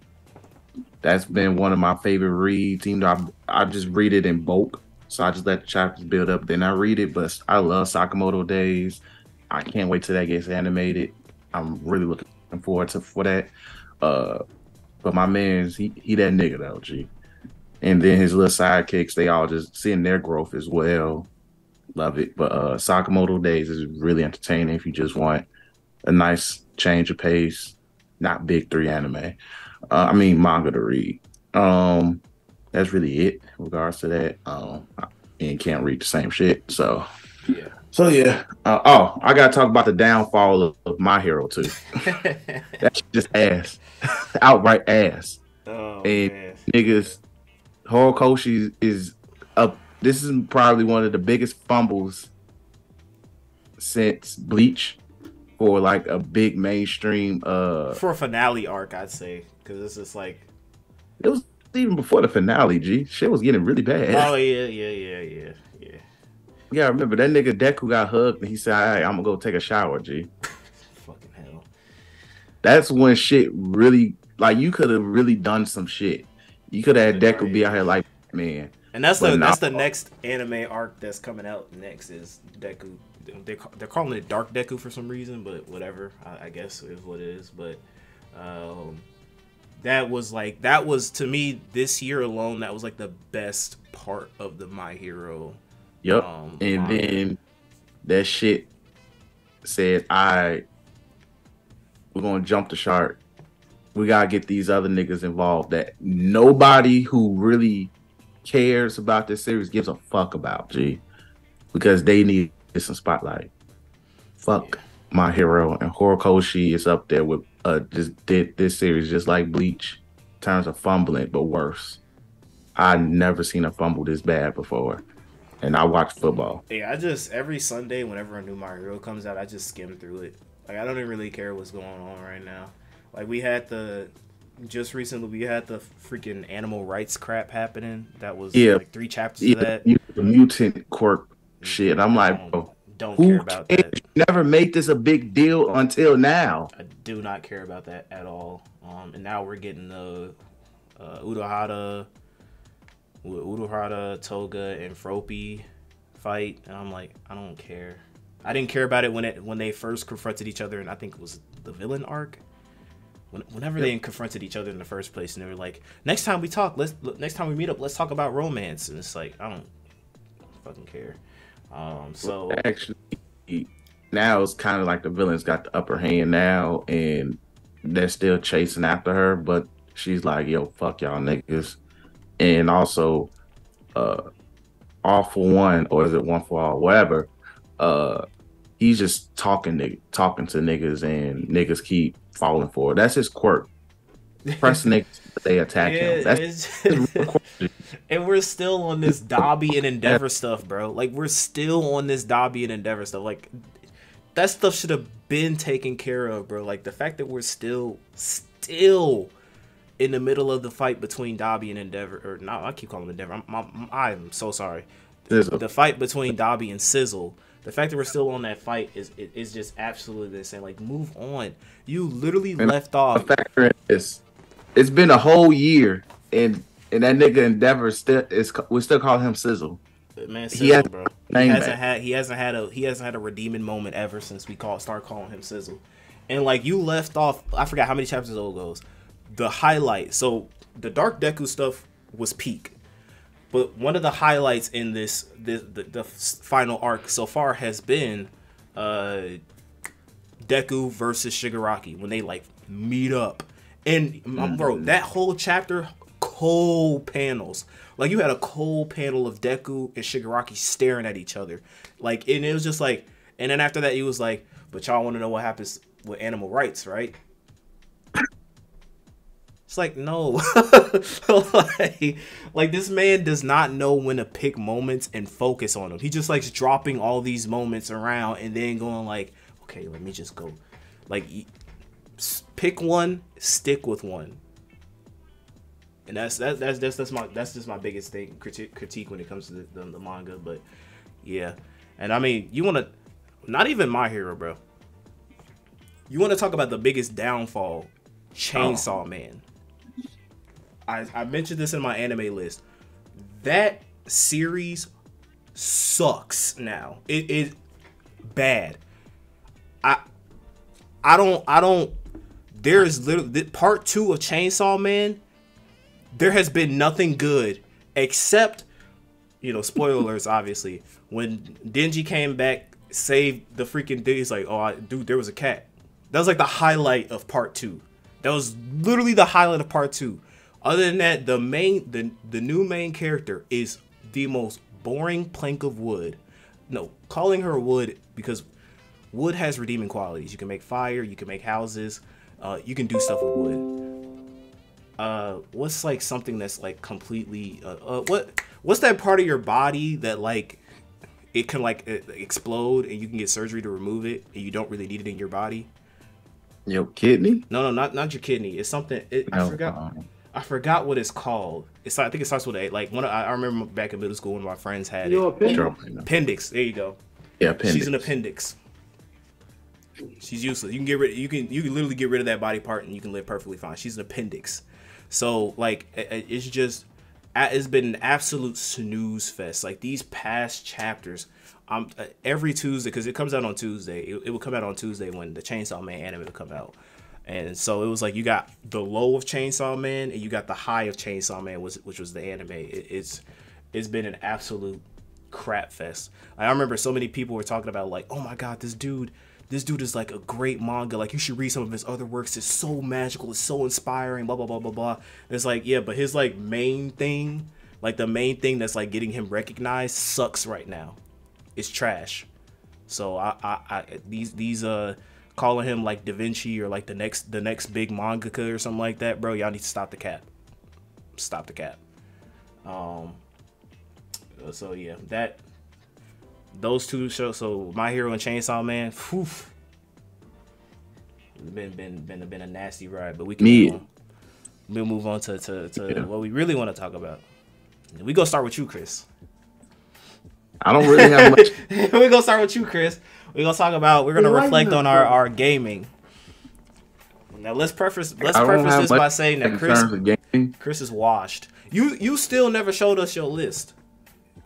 That's been one of my favorite reads. Even though I, I just read it in bulk. So I just let the chapters build up, then I read it. But I love Sakamoto Days. I can't wait till that gets animated. I'm really looking forward to for that. Uh, but my man's he he that nigga though, G. And then his little sidekicks, they all just seeing their growth as well. Love it. But uh Sakamoto Days is really entertaining if you just want a nice change of pace, not big three anime. Uh, I mean manga to read. Um that's really it in regards to that. Um, and can't read the same shit. So, Yeah. so yeah. Uh, oh, I gotta talk about the downfall of, of my hero too. That's just ass, outright ass. oh And- man. Niggas, Horikoshi is up. This is probably one of the biggest fumbles since Bleach for like a big mainstream. Uh, For a finale arc, I'd say, because it's just like, it was even before the finale. G, shit was getting really bad. oh yeah, yeah, yeah, yeah, yeah. Yeah, I remember that nigga Deku got hugged and he said, All right, I'm gonna go take a shower, G. Fucking hell. That's when shit really like you could have really done some shit. You could have had Deku be out here like man. And that's the that's the next anime arc that's coming out next is Deku. They're, they're calling it Dark Deku for some reason, but whatever. I, I guess is what it is. But um, that was like that was to me this year alone. That was like the best part of the My Hero. Yep. Um, and manga. then that shit said, I we're gonna jump the shark. We gotta get these other niggas involved that nobody who really cares about this series gives a fuck about, G. Because they need some spotlight. Fuck my hero and Horikoshi is up there with uh just did this series just like Bleach in terms of fumbling, but worse. I never seen a fumble this bad before, and I watch football. Yeah, I just every Sunday whenever a new My Hero comes out, I just skim through it. Like I don't even really care what's going on right now. Like we had the just recently we had the freaking animal rights crap happening. That was Yeah. like three chapters Yeah, of that. the mutant quirk shit. I'm like, bro, Don't who care about cares? that. You never made this a big deal until now. I do not care about that at all. Um, and now we're getting the uh, Uraraka, with Uraraka, Toga, and Froppy fight, and I'm like, I don't care. I didn't care about it when it when they first confronted each other, and I think it was the villain arc. When, whenever they confronted each other in the first place, and they were like, "Next time we talk, let's next time we meet up, let's talk about romance," and it's like, I don't fucking care. Um, so Actually, now it's kind of like the villains got the upper hand now, and they're still chasing after her. But she's like, "Yo, fuck y'all niggas," and also, uh, all for one, or is it one for all? Whatever. Uh, he's just talking, nigg- talking to niggas, and niggas keep falling for it. That's his quirk. Press niggas, they attack him. That's and we're still on this Dabi and Endeavor stuff, bro. Like we're still on this Dabi and Endeavor stuff. Like that stuff should have been taken care of, bro. Like the fact that we're still still in the middle of the fight between Dabi and Endeavor, or no, I keep calling him Endeavor. I'm, I'm, I'm so sorry. Sizzle. The fight between Dabi and Sizzle. The fact that we're still on that fight is is is just absolutely insane. Like move on. You literally And left off. factor this. It's been a whole year, and and that nigga Endeavor still is. We still call him Sizzle. Man, He has, bro. He hasn't back. had he hasn't had a he hasn't had a redeeming moment ever since we call start calling him Sizzle. And like you left off, I forgot how many chapters old goes. The highlight. So the Dark Deku stuff was peak, but one of the highlights in this this the, the final arc so far has been uh Deku versus Shigaraki when they like meet up. And um, bro, that whole chapter, cold panels. Like you had a cold panel of Deku and Shigaraki staring at each other. Like and it was just like and then after that he was like, but y'all want to know what happens with animal rights, right? It's like no, like, like this man does not know when to pick moments and focus on them. He just likes dropping all these moments around and then going like, okay, let me just go, like, pick one, stick with one. And that's that's that's that's, that's my that's just my biggest thing critique critique when it comes to the, the, the manga. But yeah, and I mean, you want to not even my hero, bro. You want to talk about the biggest downfall, oh. Chainsaw Man. I, I mentioned this in my anime list. That series sucks now. It is bad. I I don't I don't there is literally part 2 of Chainsaw Man there has been nothing good except you know spoilers obviously when Denji came back saved the freaking dude he's like oh I, dude there was a cat that was like the highlight of part 2 that was literally the highlight of part 2 other than that the main the the new main character is the most boring plank of wood. No calling her wood because wood has redeeming qualities. You can make fire you can make houses uh, you can do stuff with wood. Uh what's like something that's like completely uh, uh what what's that part of your body that like it can like explode and you can get surgery to remove it and you don't really need it in your body? Yo, kidney. no no not not your kidney. It's something it, i forgot. um, i forgot what it's called. It's i think it starts with a. Like one of, I, I remember back in middle school when my friends had Your it. opinion? sure. appendix. There you go. Yeah, appendix. she's an appendix. She's useless. You can get rid you can you can literally get rid of that body part and you can live perfectly fine. She's an appendix. So like i- i- it's just it's been an absolute snooze fest. Like these past chapters um uh, every tuesday because it comes out on tuesday. It, it will come out on tuesday when the chainsaw man anime will come out and so it was like you got the low of chainsaw man and you got the high of chainsaw man was which was the anime it, it's it's been an absolute crap fest. I remember so many people were talking about like, oh my god, this dude, this dude is like a great manga. Like you should read some of his other works. It's so magical. It's so inspiring. Blah blah blah blah blah. And it's like yeah, but his like main thing, like the main thing that's like getting him recognized, sucks right now. It's trash. So I, I, I these these uh calling him like Da Vinci or like the next the next big mangaka or something like that, bro, y'all need to stop the cap. Stop the cap. Um. So yeah, that those two shows. So My Hero and Chainsaw Man. Whew, been been been been a nasty ride, but we can Me- move on. We'll move on to to, to Yeah. what we really want to talk about. We gonna start with you, Chris. I don't really have much. We're gonna start with you, Chris. We're gonna talk about. We're gonna Enlighten reflect us, on our our gaming. Now let's preface let's I preface this by saying that Chris terms of gaming. Chris is washed. You you still never showed us your list,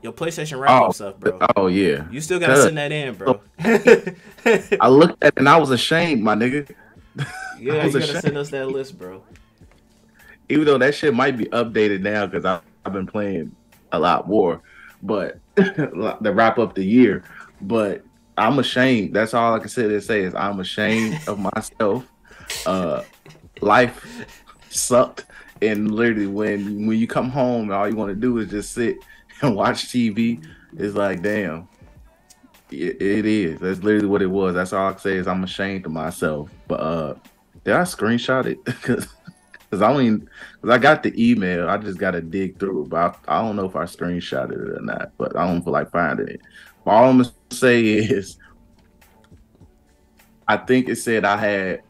your PlayStation wrap up Oh, stuff, bro. oh yeah. You still gotta Cuz send that in, bro. Oh. I looked at it and I was ashamed, my nigga. yeah, you was gotta ashamed. send us that list, bro. Even though that shit might be updated now because I've been playing a lot more, but to wrap up the year. But I'm ashamed. That's all I can say to say is I'm ashamed of myself. Uh, life sucked, and literally when when you come home all you want to do is just sit and watch TV, it's like damn. It, it is. That's literally what it was. That's all I can say is I'm ashamed of myself. But uh, did I screenshot it? Because I don't because I got the email. I just got to dig through it. But I, I don't know if I screenshotted it or not. But I don't feel like finding it. But all I'm going to say is I think it said I had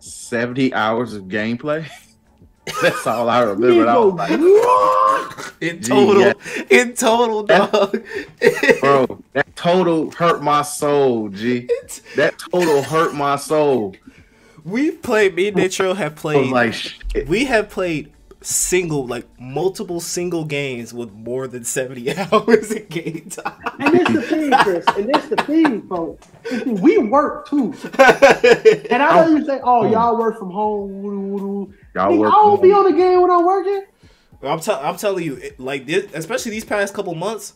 70 hours of gameplay. That's all I remember. And I was like, What? In total, yeah. in total, That- dog. bro, that total hurt my soul, G. That total hurt my soul. we played. Me and Nitro have played. like, we have played single, like multiple single games with more than seventy hours in game time. And that's the thing, Chris. And that's the thing, folks. We work too. And I know you say, "Oh, y'all work from home." work I don't be on the game when I'm working. I'm, tell I'm telling you, it- like this, especially these past couple months,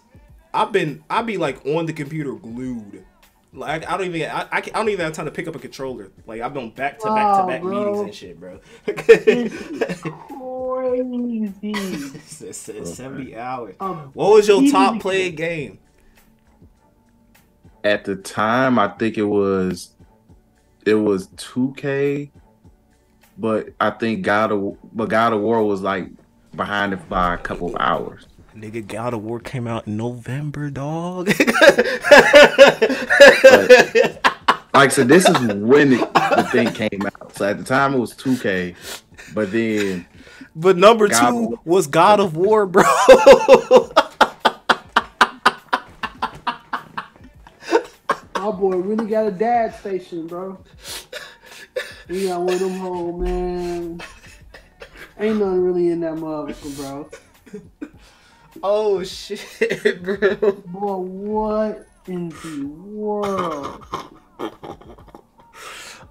I've been I'd be like on the computer glued. Like I don't even I, I, can- I don't even have time to pick up a controller. Like I've been back to back to back meetings and shit, bro. Crazy. It's- it's- it's Seventy hours. Um, What was your top played game? At the time, I think it was, it was 2K, but I think God of, but God of War was like behind it by a couple of hours. Nigga, God of War came out in November, dog. Like so, this is when it, the thing came out. So at the time, it was 2K, but then but number God two War. was God of War, bro. My boy really got a dad station, bro. We got one of them home, man. Ain't nothing really in that motherfucker, bro. Oh shit, bro. Boy, what in the world?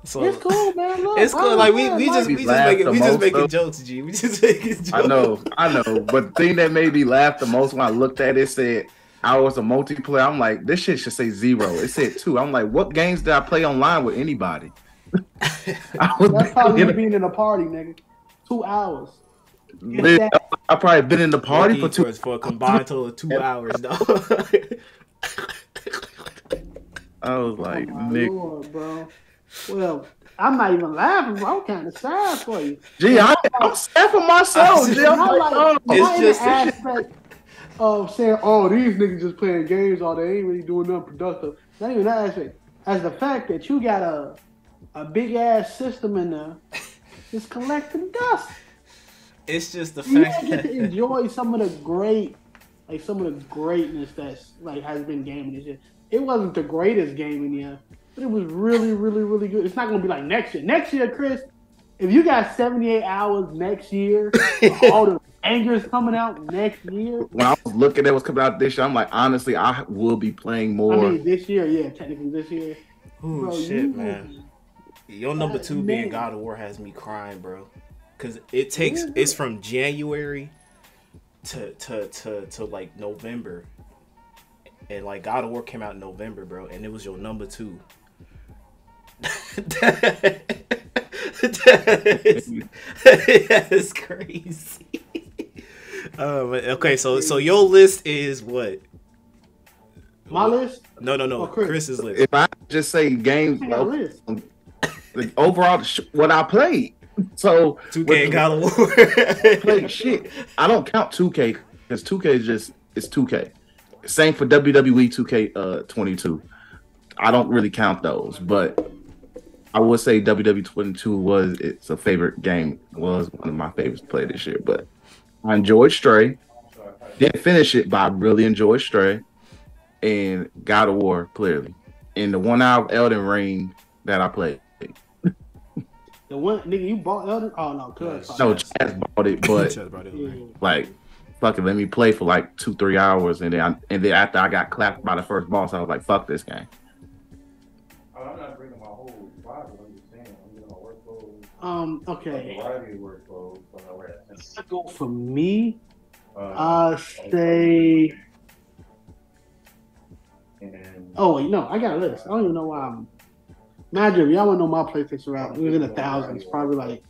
So It's cool, man. Look, It's cool. I Like we, we just we We just laughed making we just making jokes, G. We just making jokes. I know, I know. But the thing that made me laugh the most when I looked at it said I was a multiplayer. I'm like, this shit should say zero. It said two. I'm like, what games did I play online with anybody? I was That's probably you being in a party, nigga. Two hours. Lit- I probably been in the party for two. for, for a combined total of two hours, dog. I was like, oh Nick, lord, bro. Well, I'm not even laughing, bro. I'm kind of sad for you. gee, I, I'm sad for myself. Gee, I'm I like, like, oh. It's just- the aspect of saying, "Oh, these niggas just playing games all day, ain't really doing nothing productive." Not even that aspect. As the fact that you got a a big ass system in there, just collecting dust. It's just the You fact don't get to that enjoy some of the great, like some of the greatness that's like has been gaming this year. It wasn't the greatest game in year, but it was really, really, really good. It's not gonna be like next year. Next year, Chris, if you got 78 hours next year, all the angers coming out next year. When I was looking at what's coming out this year, I'm like, honestly, I will be playing more. I more. mean, this year, yeah, technically this year. Ooh, Bro, shit, you- man. Your number two being. God of War has me crying, bro. Cause it takes Yeah. it's from January to to to to like November. And like God of War came out in November, bro, and it was your number two. That's crazy. Uh, but, okay, so so your list is what? My list. No, no, no. Oh, Chris. Chris's list. If I just say games, I got list. overall, what I played. So 2K with and the- God of War. played shit. I don't count 2K because 2K is just it's 2K. Same for WWE 2K uh 22. I don't really count those, but I would say WWE 22 was it's a favorite game. Was one of my favorites to play this year, but I enjoyed Stray. Didn't finish it, but I really enjoyed Stray and God of War clearly. And the one out of Elden Ring that I played. The one nigga you bought Elden. Oh no, cuz. No, Chaz bought it, but Chaz brought it Yeah. over. like fucking let me play for like two three hours and then I, and then after I got clapped by the first boss I was like fuck this game Oh, I'm not bringing my whole body. I'm just saying, I'm getting my work clothes, Um. a Okay. variety of work clothes, so I wear that. I go for me. Uh, I say. and Oh wait, no, I got a list. I don't even know why I'm. Imagine if y'all want to know my PlayStation route. It was in the thousands, probably like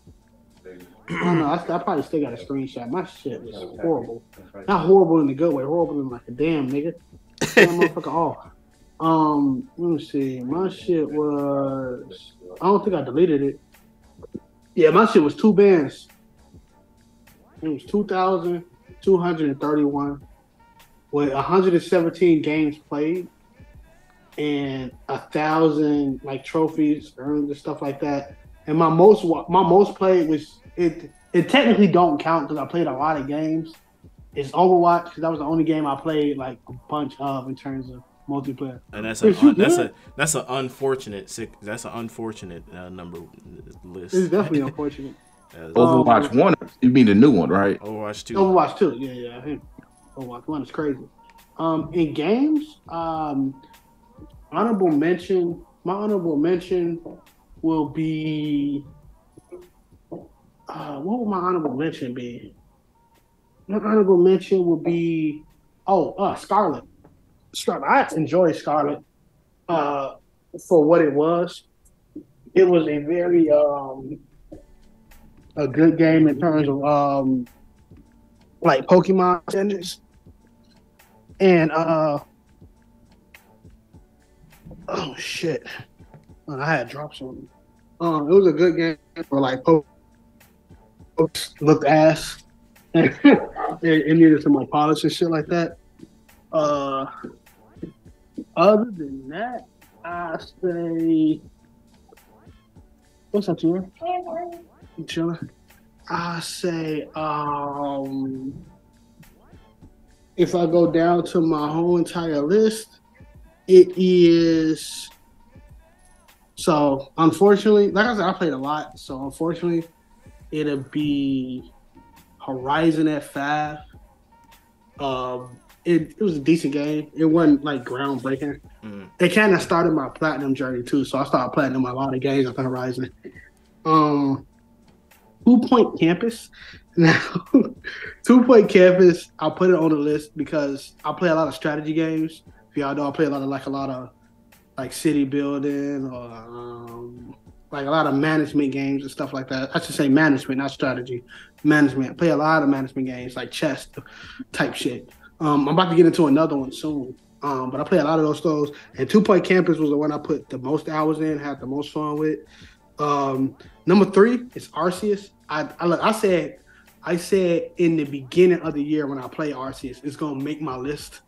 I don't know. I, I probably still got a screenshot. My shit was horrible. Not horrible in the good way. Horrible in like a damn nigga. Damn motherfucker off. Um, let me see. My shit was. I don't think I deleted it. Yeah, my shit was two bands. It was two thousand two hundred and thirty-one, with one hundred and seventeen games played, and a thousand like trophies earned and stuff like that. And my most wa- my most played was it. It technically don't count because I played a lot of games. It's Overwatch because that was the only game I played like a bunch of in terms of multiplayer. And that's a Chris, you that's a that's an unfortunate sick that's an unfortunate uh, number list. It's definitely unfortunate. As Overwatch one you mean the new one right Overwatch two. Overwatch two, Yeah, yeah. Overwatch one is crazy. Um, in games, um, honorable mention. My honorable mention will be. Uh, what would my honorable mention be? My honorable mention will be. Oh, uh, Scarlet. Scarlet. I enjoy Scarlet. Uh, for what it was, it was a very um a good game in terms of um like Pokemon tennis. And uh oh shit. Man, I had drops on me. Um it was a good game for like pokes looked ass. it, it needed some more polish and shit like that. Uh other than that, I say what's up, Tua? You chilling? I say, um, if I go down to my whole entire list, it is. So unfortunately, like I said, I played a lot. So unfortunately, it'll be Horizon at five. Um, it, it was a decent game. It wasn't like groundbreaking. Mm. It kind of started my platinum journey too. So I started platinum a lot of games on Horizon. Um, Two Point Campus. Now, Two Point Campus, I'll put it on the list because I play a lot of strategy games. If y'all know, I play a lot of like a lot of like city building or um, like a lot of management games and stuff like that. I should say management, not strategy. Management. I play a lot of management games like chess type shit. Um, I'm about to get into another one soon. Um, but I play a lot of those those. And Two Point Campus was the one I put the most hours in, had the most fun with. Um, number three is Arceus. I, I I said, I said in the beginning of the year when I play Arceus, it's gonna make my list.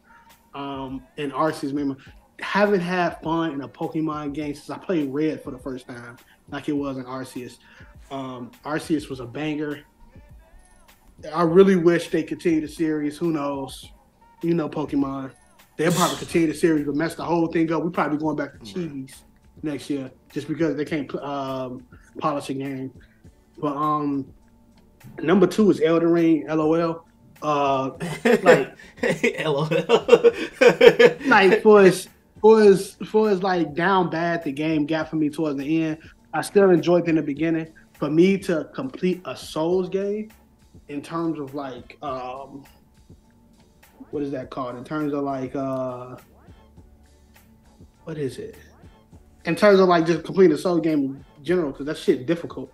Um, and Arceus, my, haven't had fun in a Pokemon game since I played Red for the first time, like it was in Arceus. Um, Arceus was a banger. I really wish they continue the series. Who knows? You know, Pokemon. They'll probably continue the series, but mess the whole thing up. We're probably going back to Chibi's next year just because they can't um, polish a game. But um, number two is Elden Ring. LOL. Uh, like LOL. like for as for as for as like down bad the game got for me towards the end, I still enjoyed it in the beginning. For me to complete a Souls game, in terms of like um, what is that called? In terms of like uh, what is it? In terms of like just completing a Souls game in general, because that shit difficult.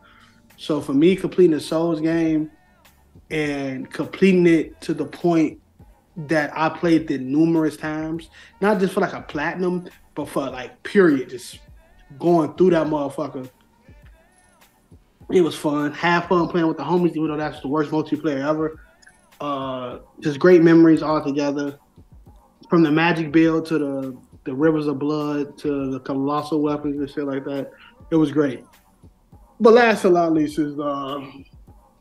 So for me, completing a Souls game and completing it to the point that I played it numerous times, not just for like a platinum, but for like period, just going through that motherfucker. It was fun. Have fun playing with the homies, even though that's the worst multiplayer ever. Uh, just great memories all together. From the magic build to the the rivers of blood to the colossal weapons and shit like that. It was great. But last but not least is uh,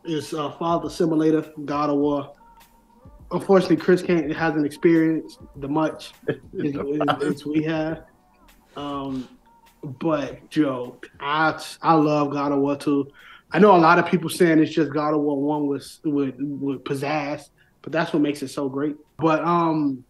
is uh, Father Simulator, God of War. Unfortunately, Chris can't hasn't experienced the much as, we have. Um, but Joe, I I love God of War too. I know a lot of people saying it's just God of War 1 was with with pizzazz, but that's what makes it so great. But um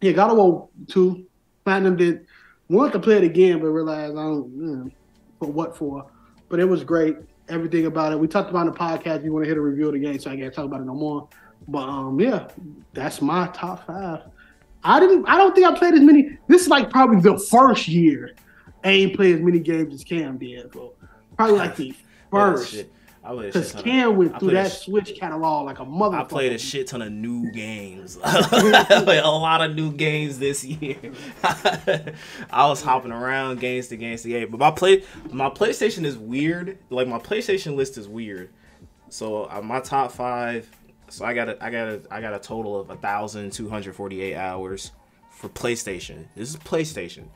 yeah, God of War 2, Platinum did want to play it again, but realized I don't you know, for what for. But it was great. Everything about it. We talked about it in the podcast. If you want to hear the review of the game, so I can't talk about it no more. But um yeah, that's my top five. I didn't I don't think I played as many. This is like probably the first year I ain't played as many games as Cam did, bro. Probably like the first. I played Because shit ton of- Cam went I through played a that sh- Switch catalog like a motherfucker. I played a shit ton of new games. like a lot of new games this year. I was hopping around games to games to game. But my play my PlayStation is weird. Like my PlayStation list is weird. So uh, my top five. So I got a I got a I got a total of thousand two hundred forty eight hours for PlayStation. This is PlayStation.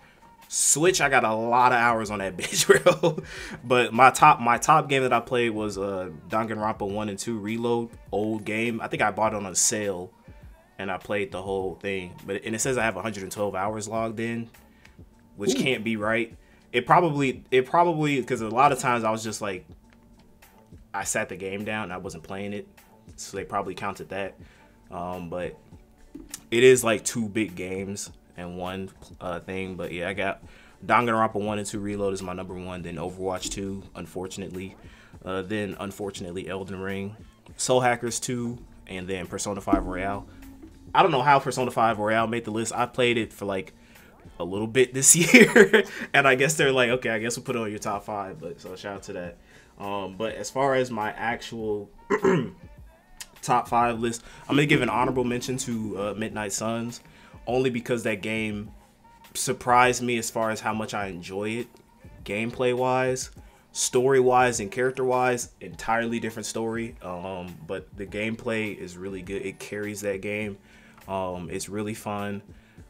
Switch, I got a lot of hours on that bitch, bro. but my top my top game that I played was uh Danganronpa 1 and 2 Reload, old game. I think I bought it on a sale and I played the whole thing. But and it says I have 112 hours logged in, which can't be right. It probably it probably because a lot of times I was just like I sat the game down and I wasn't playing it. So they probably counted that. Um, but it is like two big games and one uh, thing. But yeah, I got Danganronpa 1 and 2 Reload is my number one. Then Overwatch 2, unfortunately. Uh, then, unfortunately, Elden Ring. Soul Hackers 2, and then Persona 5 Royal. I don't know how Persona 5 Royal made the list. I played it for like a little bit this year. and I guess they're like, okay, I guess we'll put it on your top five. But so shout out to that. Um, but as far as my actual top five list, I'm gonna give an honorable mention to uh, Midnight Suns, only because that game surprised me as far as how much I enjoy it, gameplay wise, story wise, and character wise. Entirely different story, um, but the gameplay is really good. It carries that game. Um, it's really fun,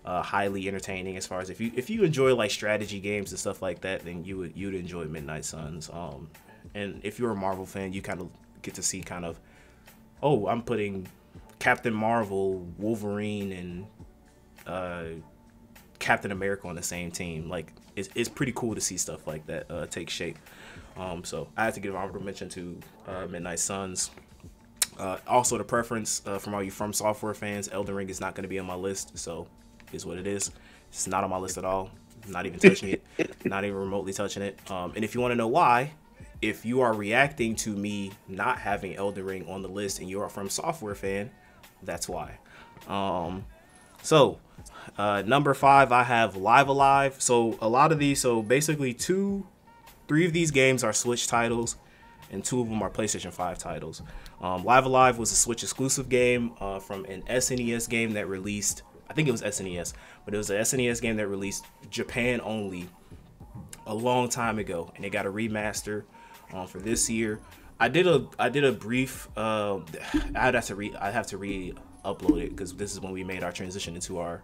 uh, highly entertaining. As far as if you if you enjoy like strategy games and stuff like that, then you would you'd enjoy Midnight Suns. Um, and if you're a Marvel fan, you kind of get to see kind of oh, I'm putting Captain Marvel, Wolverine, and uh, Captain America on the same team. Like, it's, it's pretty cool to see stuff like that uh, take shape. Um, so I have to give honorable mention to uh, Midnight Suns. Uh, also, the preference uh, from all you From Software fans, Elden Ring is not going to be on my list, so is what it is. It's not on my list at all. Not even touching it. Not even remotely touching it. Um, and if you want to know why, if you are reacting to me not having Elden Ring on the list and you're a From Software fan, that's why. Um, so, uh, number five, I have Live A Live. So, a lot of these, so basically, two, three of these games are Switch titles, and two of them are PlayStation 5 titles. Um, Live A Live was a Switch exclusive game uh, from an SNES game that released, I think it was SNES, but it was an SNES game that released Japan only a long time ago, and it got a remaster um, for this year. I did a I did a brief. Uh, I'd have to re I have to re upload it because this is when we made our transition into our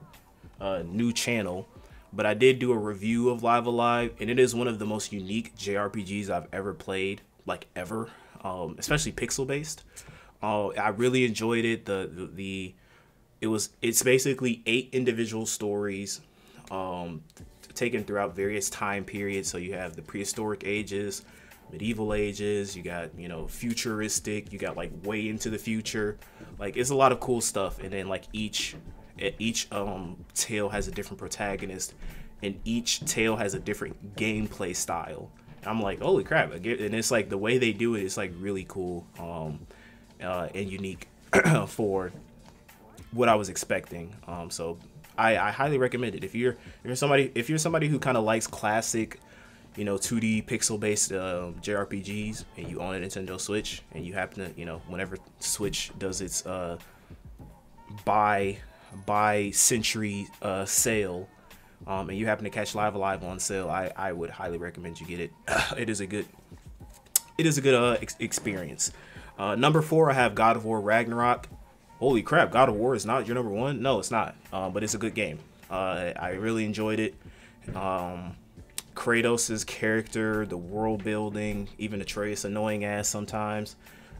uh, new channel. But I did do a review of Live A Live, and it is one of the most unique JRPGs I've ever played, like ever, um, especially pixel based. Uh, I really enjoyed it. The, the the it was it's basically eight individual stories um, taken throughout various time periods. So you have the prehistoric ages, medieval ages, you got, you know, futuristic, you got like way into the future. Like it's a lot of cool stuff. And then like each each um tale has a different protagonist and each tale has a different gameplay style. And I'm like, holy crap. And it's like the way they do it is like really cool um uh, and unique for what I was expecting. Um, so I, I highly recommend it. If you're if you're somebody if you're somebody who kind of likes classic, you know, 2D pixel based uh, JRPGs, and you own a Nintendo Switch, and you happen to you know whenever Switch does its uh, buy buy Century uh, sale, um, and you happen to catch Live A Live on sale, I, I would highly recommend you get it. it is a good it is a good uh, ex- experience. Uh, number four, I have God of War Ragnarok. Holy crap, God of War is not your number one? No, it's not. Uh, but it's a good game. Uh, I really enjoyed it. Um, Kratos' character, the world building, even Atreus annoying ass sometimes.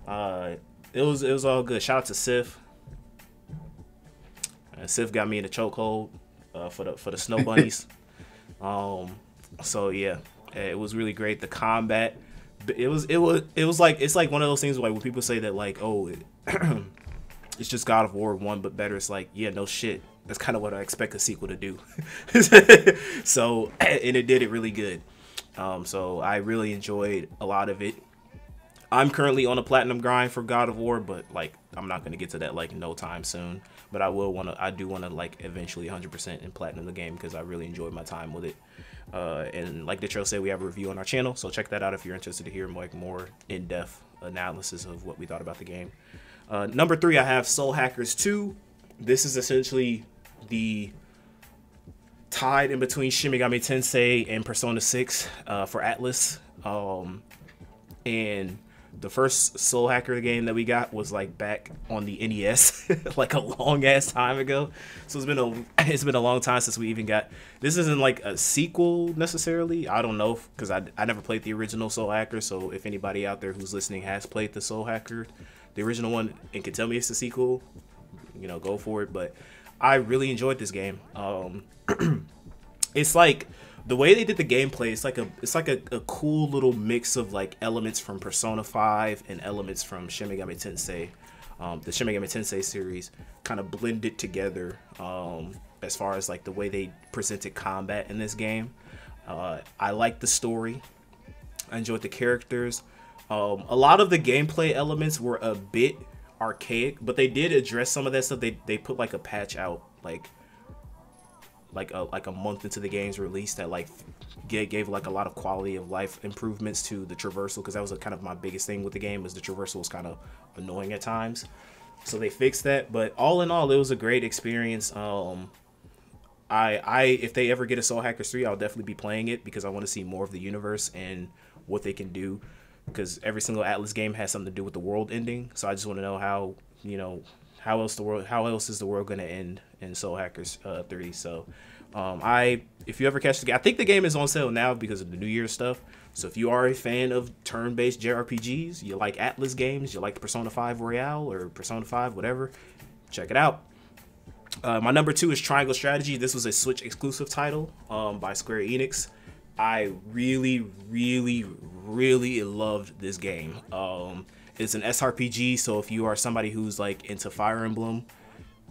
Uh, it was it was all good. Shout out to Sif. Uh, Sif got me in a chokehold uh, for the for the snow bunnies. um, so yeah, it was really great. The combat, it was it was it was like it's like one of those things like when people say that like oh it, it's just God of War one but better. It's like yeah no shit. That's kind of what I expect a sequel to do. so and it did it really good. Um, so I really enjoyed a lot of it. I'm currently on a platinum grind for God of War, but like I'm not gonna get to that like no time soon. But I will wanna, I do wanna like eventually 100% in platinum the game because I really enjoyed my time with it. Uh, and like trail said, we have a review on our channel, so check that out if you're interested to hear like more in-depth analysis of what we thought about the game. Uh, number three, I have Soul Hackers 2. This is essentially the tied in between Shin Tensei and Persona 6 uh, for Atlus. Um, and the first Soul Hacker game that we got was like back on the NES, like a long ass time ago. So it's been a it's been a long time since we even got. This isn't like a sequel necessarily. I don't know because I I never played the original Soul Hacker. So if anybody out there who's listening has played the Soul Hacker, the original one, and can tell me it's a sequel, you know, go for it. But I really enjoyed this game. Um, it's like the way they did the gameplay it's like a it's like a, a cool little mix of like elements from persona 5 and elements from shin megami tensei. Um, the shin megami tensei series kind of blended together um, as far as like the way they presented combat in this game. Uh, i like the story. I enjoyed the characters. Um, a lot of the gameplay elements were a bit archaic but they did address some of that stuff. They, they put like a patch out like like a like a month into the game's release that like gave, gave like a lot of quality of life improvements to the traversal because that was a, kind of my biggest thing with the game was the traversal was kind of annoying at times. So they fixed that but all in all it was a great experience. Um i i if they ever get a soul hackers 3 i'll definitely be playing it because i want to see more of the universe and what they can do. Because every single Atlus game has something to do with the world ending so i just want to know how you know how else the world how else is the world going to end in Soul Hackers uh, 3 so um, I if you ever catch the game I think the game is on sale now because of the New Year stuff. So if you are a fan of turn-based JRPGs you like Atlus games you like Persona 5 Royal or Persona 5 whatever check it out. Uh, my number two is Triangle Strategy. This was a Switch exclusive title um, by Square Enix. I really really really loved this game. Um, it's an SRPG, so if you are somebody who's like into Fire Emblem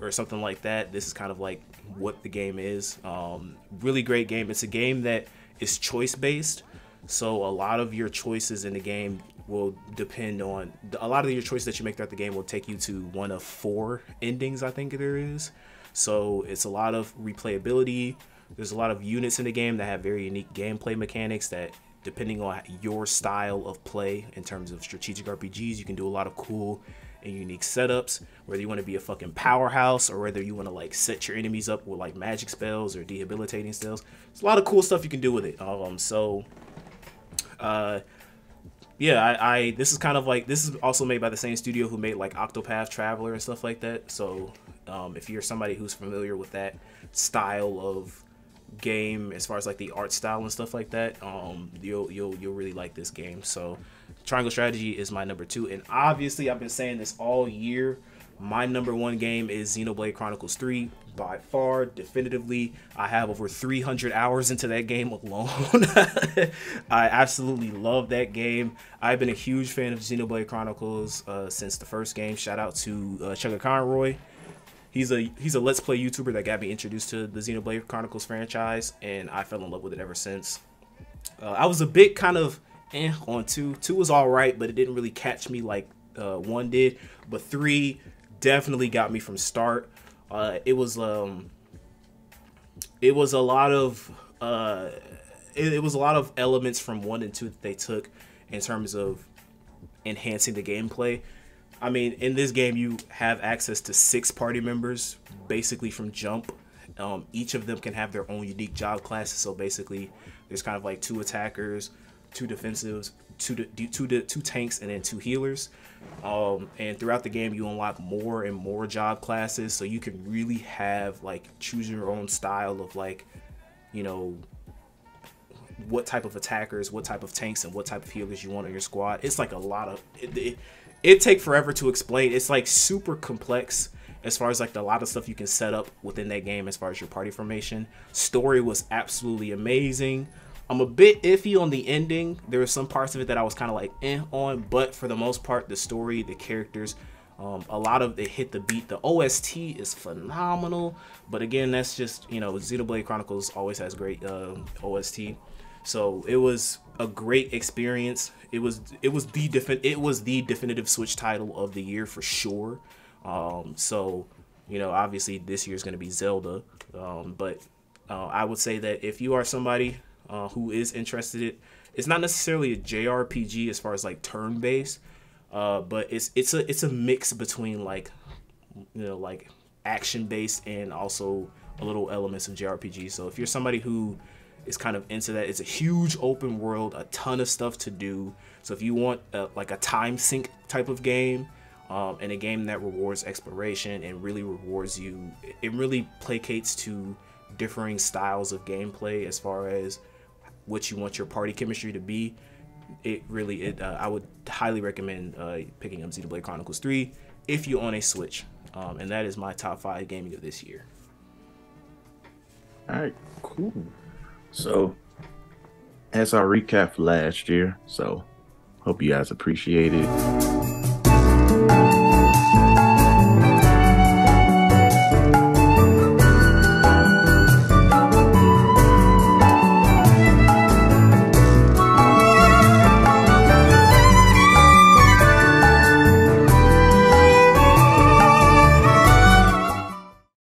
or something like that, this is kind of like what the game is. Um, really great game. It's a game that is choice based, so a lot of your choices in the game will depend on a lot of your choices that you make throughout the game will take you to one of four endings. I think there is. So it's a lot of replayability. There's a lot of units in the game that have very unique gameplay mechanics that depending on your style of play in terms of strategic RPGs, you can do a lot of cool and unique setups. Whether you want to be a fucking powerhouse or whether you want to like set your enemies up with like magic spells or debilitating spells, there's a lot of cool stuff you can do with it. Um, so, uh, yeah, I, I this is kind of like this is also made by the same studio who made like Octopath Traveler and stuff like that. So, um, if you're somebody who's familiar with that style of game as far as like the art style and stuff like that um you'll you'll you'll really like this game so triangle strategy is my number two. And obviously i've been saying this all year. My number one game is xenoblade chronicles 3 by far definitively. I have over 300 hours into that game alone. I absolutely love that game. I've been a huge fan of xenoblade chronicles uh, since the first game. Shout out to uh, Chuggaaconroy. He's a he's a let's play YouTuber that got me introduced to the Xenoblade Chronicles franchise, and I fell in love with it ever since. Uh, I was a bit kind of eh on two. Two was all right, but it didn't really catch me like uh, one did. But three definitely got me from start. Uh, it was um, it was a lot of uh, it, it was a lot of elements from one and two that they took in terms of enhancing the gameplay I mean, in this game, you have access to six party members, basically from jump. Um, each of them can have their own unique job classes. So basically, there's kind of like two attackers, two defensives, two two two tanks, and then two healers. Um, and throughout the game, you unlock more and more job classes, so you can really have like choose your own style of like, you know, what type of attackers, what type of tanks, and what type of healers you want on your squad. It's like a lot of it. It, it take forever to explain. It's like super complex as far as like a lot of stuff you can set up within that game as far as your party formation. Story was absolutely amazing. I'm a bit iffy on the ending. There were some parts of it that I was kind of like eh on, but for the most part, the story, the characters, um, a lot of it hit the beat. The OST is phenomenal, but again, that's just you know, Xenoblade Chronicles always has great uh, OST. So it was a great experience. It was it was the defi- it was the definitive Switch title of the year for sure. Um, so you know, obviously this year is going to be Zelda, um, but uh, I would say that if you are somebody uh, who is interested, it. it's not necessarily a JRPG as far as like turn based, uh, but it's it's a it's a mix between like you know like action based and also a little elements of JRPG. So if you're somebody who is kind of into that. It's a huge open world, a ton of stuff to do. So if you want a, like a time sink type of game, um, and a game that rewards exploration and really rewards you, it really placates to differing styles of gameplay as far as what you want your party chemistry to be. It really, it uh, I would highly recommend uh, picking up Xenoblade Chronicles 3 if you own a Switch, um, and that is my top five gaming of this year. All right, cool. So that's our recap last year. So hope you guys appreciate it.